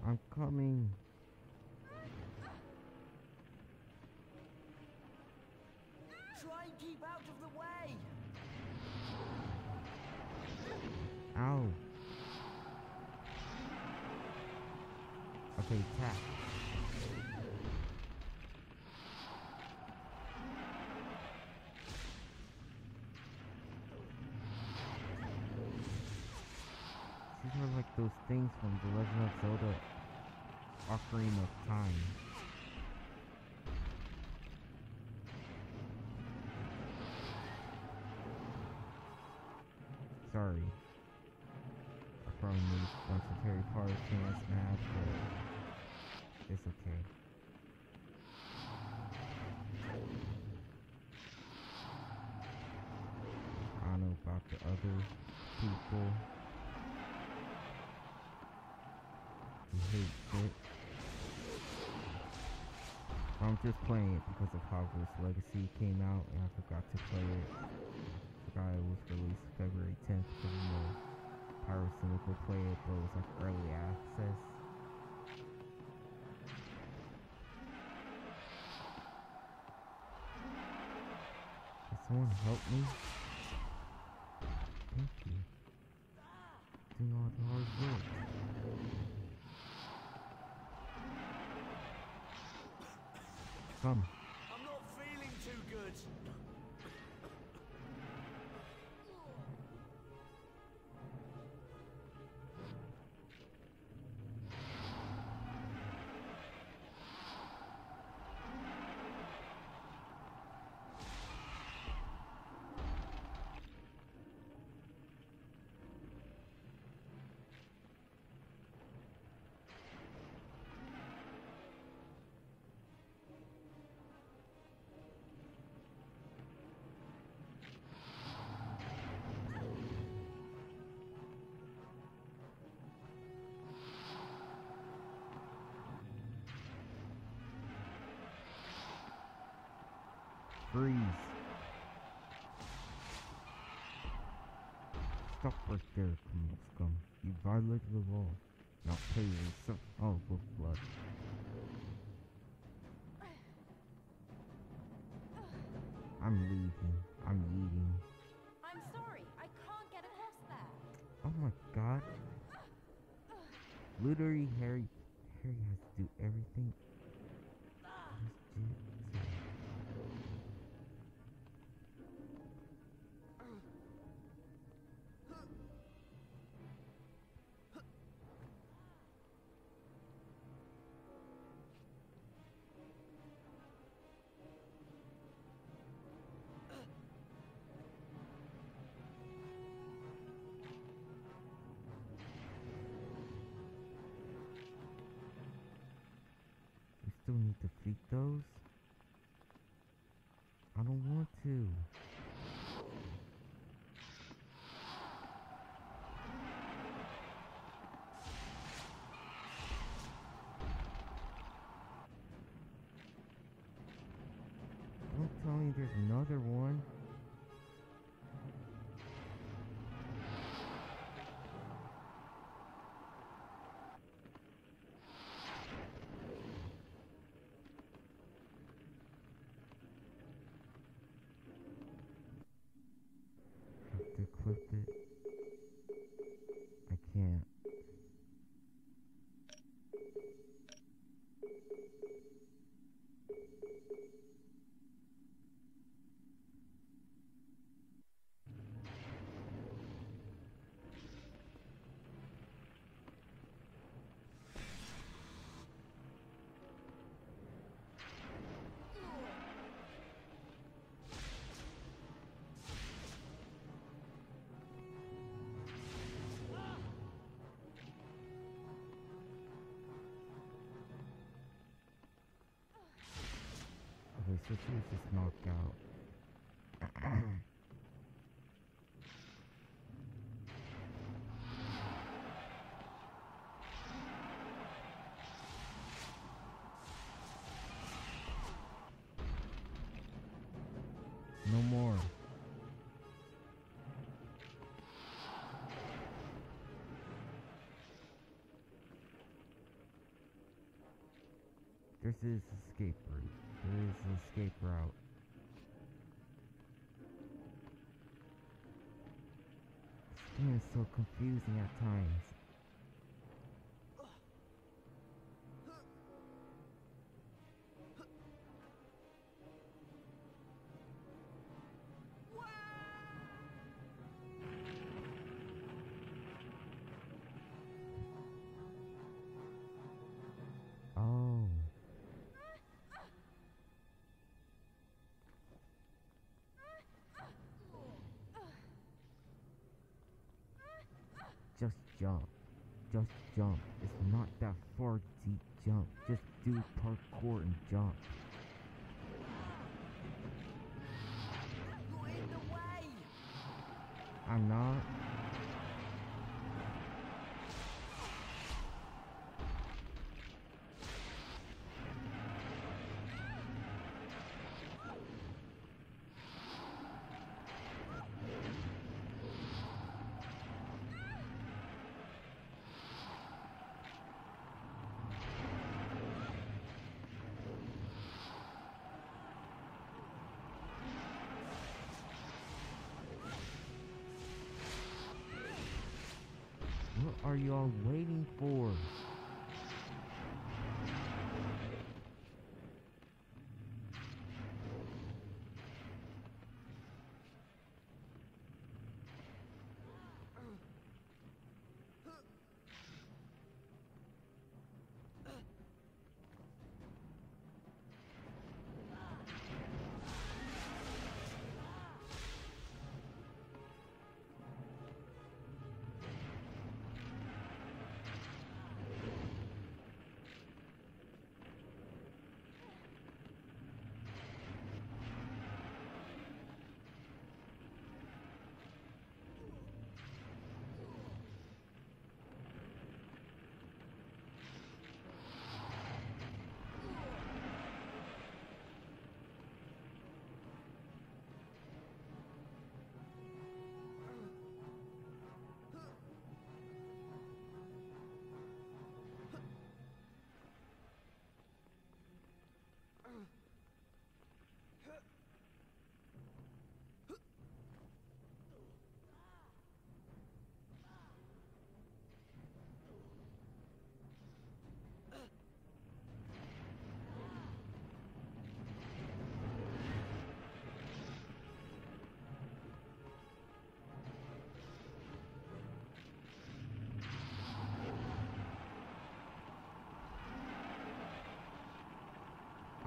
S1: I'm coming. Those things from The Legend of Zelda Ocarina of Time. Sorry. I probably made a bunch of Harry Potter fans mad, but it's okay. I don't know about the other people who hate. I'm just playing it because of Hogwarts Legacy came out and I forgot to play it. Forgot it was released February 10th because you know Pirates and go play it, but it was like early access. Can someone help me? Thank you. Doing all the hard work. Come. Freeze. Stop right there, criminal scum. You violated the law. Now pay yourself. Oh, with blood. I'm leaving. I'm leaving.
S4: I'm sorry, I can't get across there.
S1: Oh my god. Literally, Harry. Harry has to do everything. don't tell me there's another one. So she was knocked out. Escape route. This game is so confusing at times. Jump. It's not that far deep jump. Just do parkour and jump.
S3: You're in the way!
S1: I'm not. What are you all waiting for?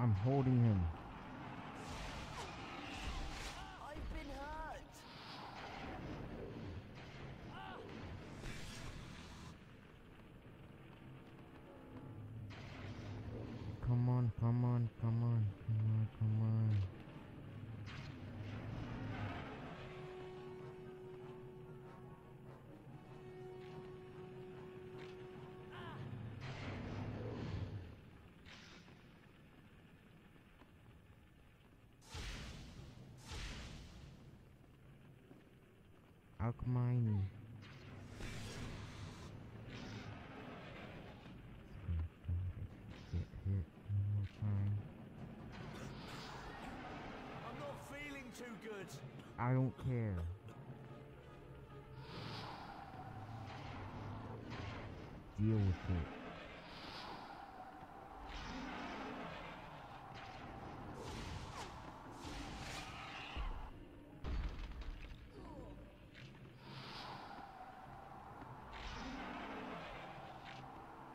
S1: I'm holding him. Alchemy. Get hit one more time.
S3: I'm not feeling too good.
S1: I don't care. Deal with it.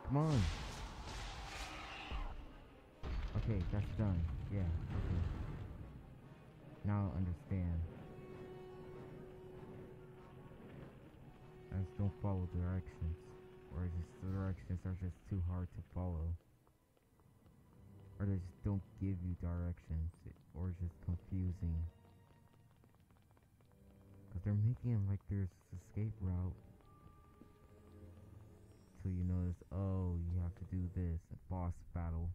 S1: Come on. Okay, that's done. Yeah, okay. Now I understand. I just don't follow directions. Or just the directions are just too hard to follow. Or they just don't give you directions. Or just confusing. Cause they're making it like there's this escape route. Till you notice, oh, you have to do this. Boss battle.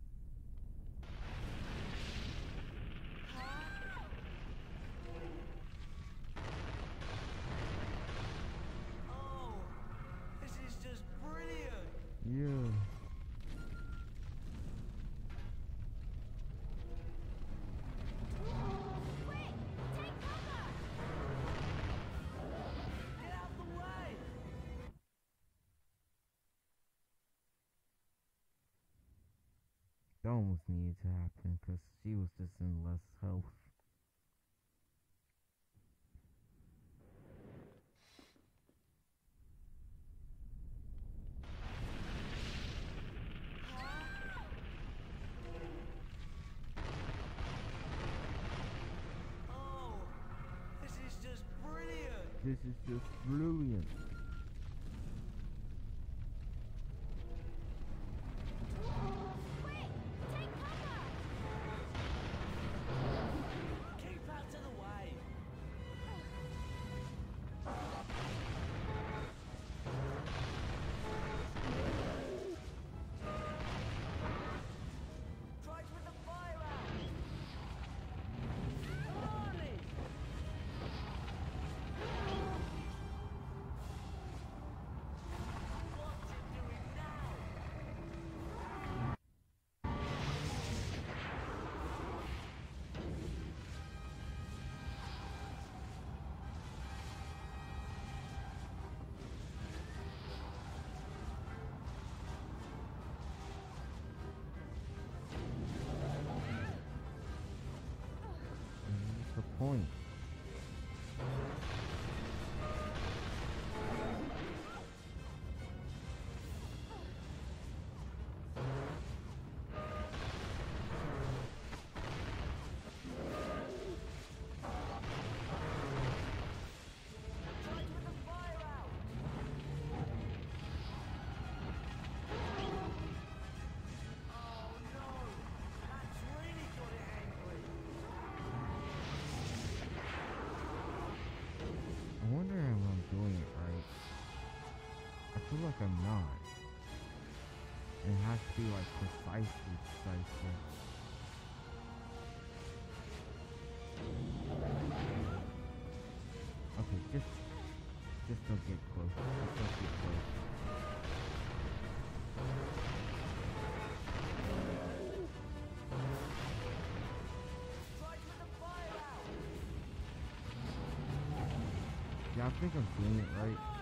S1: That almost needed to happen because she was just in less health.
S3: Oh, this is just brilliant.
S1: This is just brilliant.
S3: What's
S1: feel like I'm not. It has to be like precisely precisely. Okay, just just don't get close. Just don't get close. Yeah, I think I'm doing it right.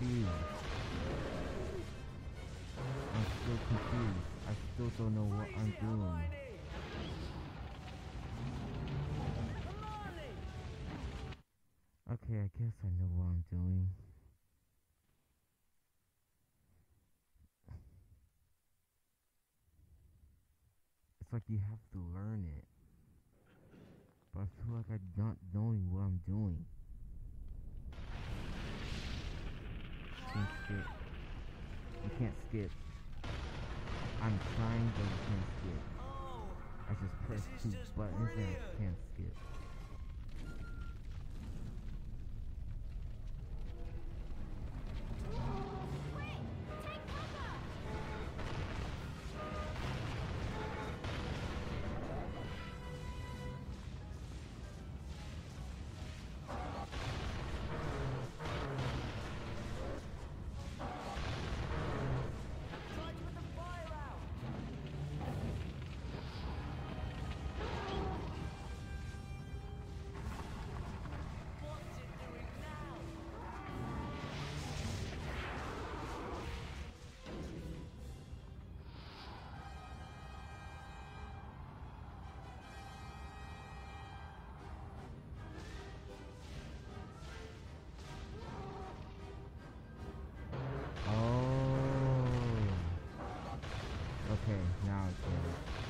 S1: Confused. I'm still confused. I still don't know what I'm doing. Okay, I guess I know what I'm doing. It's like you have to learn it. But I feel like I'm not knowing what I'm doing. Can't skip. You can't skip. I'm trying, but you can't skip. I just press two buttons and I can't skip. Okay, now it's get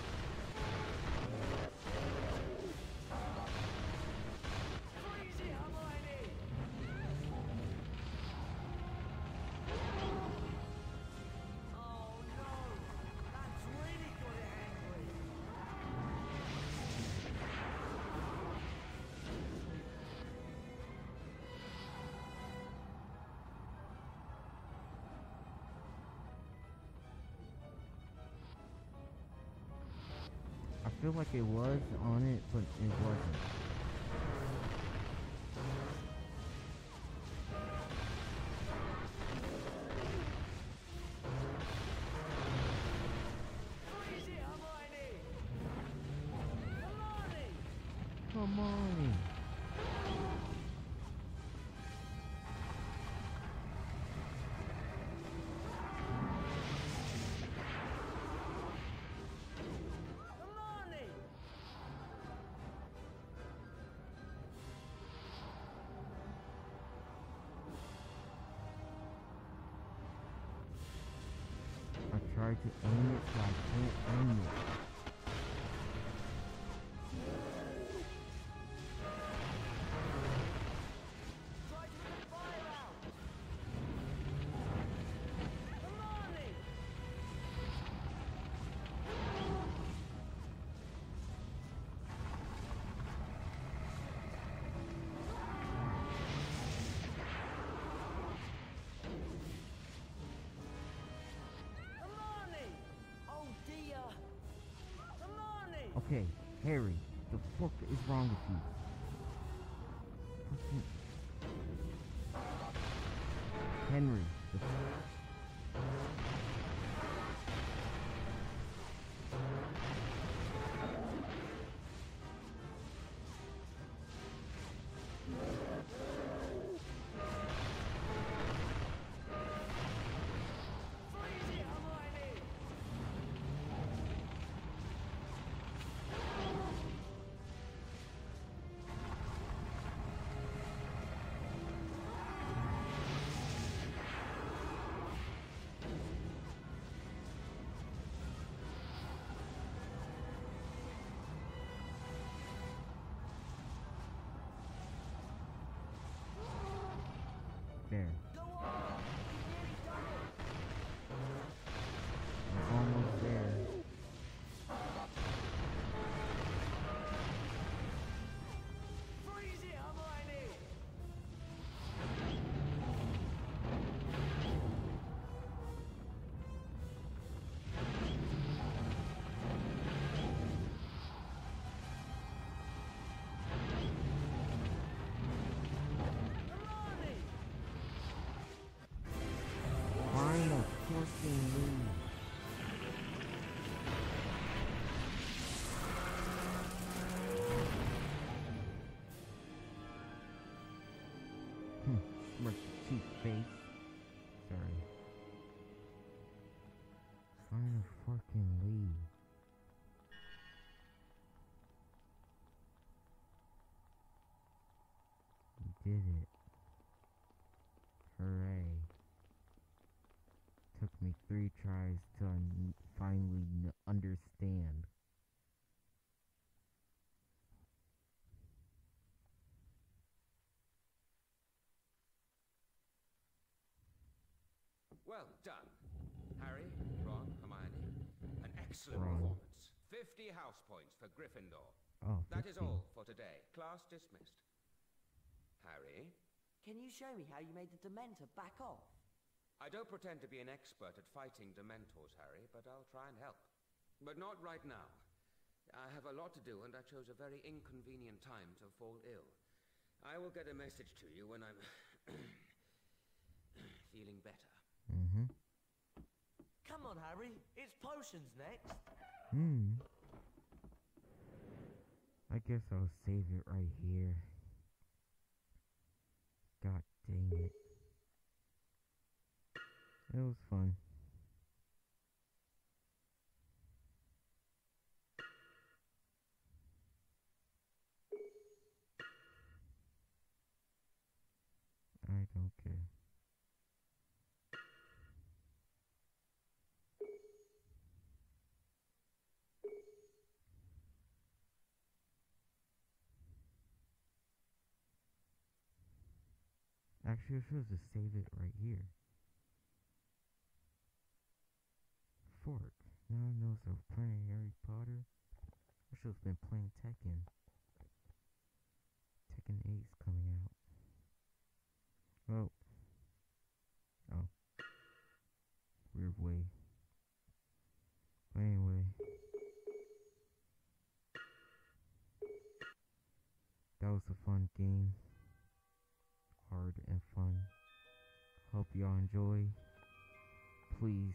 S1: feel like it was on it, but it wasn't. Tried to aim it, but I can't aim it. Okay, Harry, the fuck is wrong with you? Henry, did it. Hooray. Took me three tries to un- finally understand.
S6: Well done. Harry, Ron, Hermione. An excellent
S1: Ron.
S6: performance. 50 house points for Gryffindor.
S1: Oh,
S6: That is
S1: 50.
S6: all for today. Class dismissed. Harry,
S3: Can you show me how you made the Dementor back off?
S6: I don't pretend to be an expert at fighting Dementors, Harry, but I'll try and help. But not right now. I have a lot to do, and I chose a very inconvenient time to fall ill. I will get a message to you when I'm feeling better.
S1: Mm-hmm.
S3: Come on, Harry. It's potions next.
S1: Hmm. I guess I'll save it right here. Dang it. It was fun. Actually, I should just save it right here. Fork. Now I know I was playing Harry Potter. I should have been playing Tekken. Tekken 8's coming out. Well. Oh. Weird way. But anyway. That was a fun game. Hope y'all enjoy. Please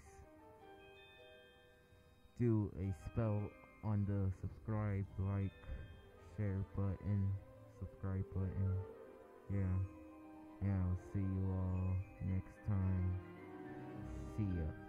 S1: do a spell on the subscribe, like, share button, subscribe button. Yeah. And I'll see you all next time. See ya.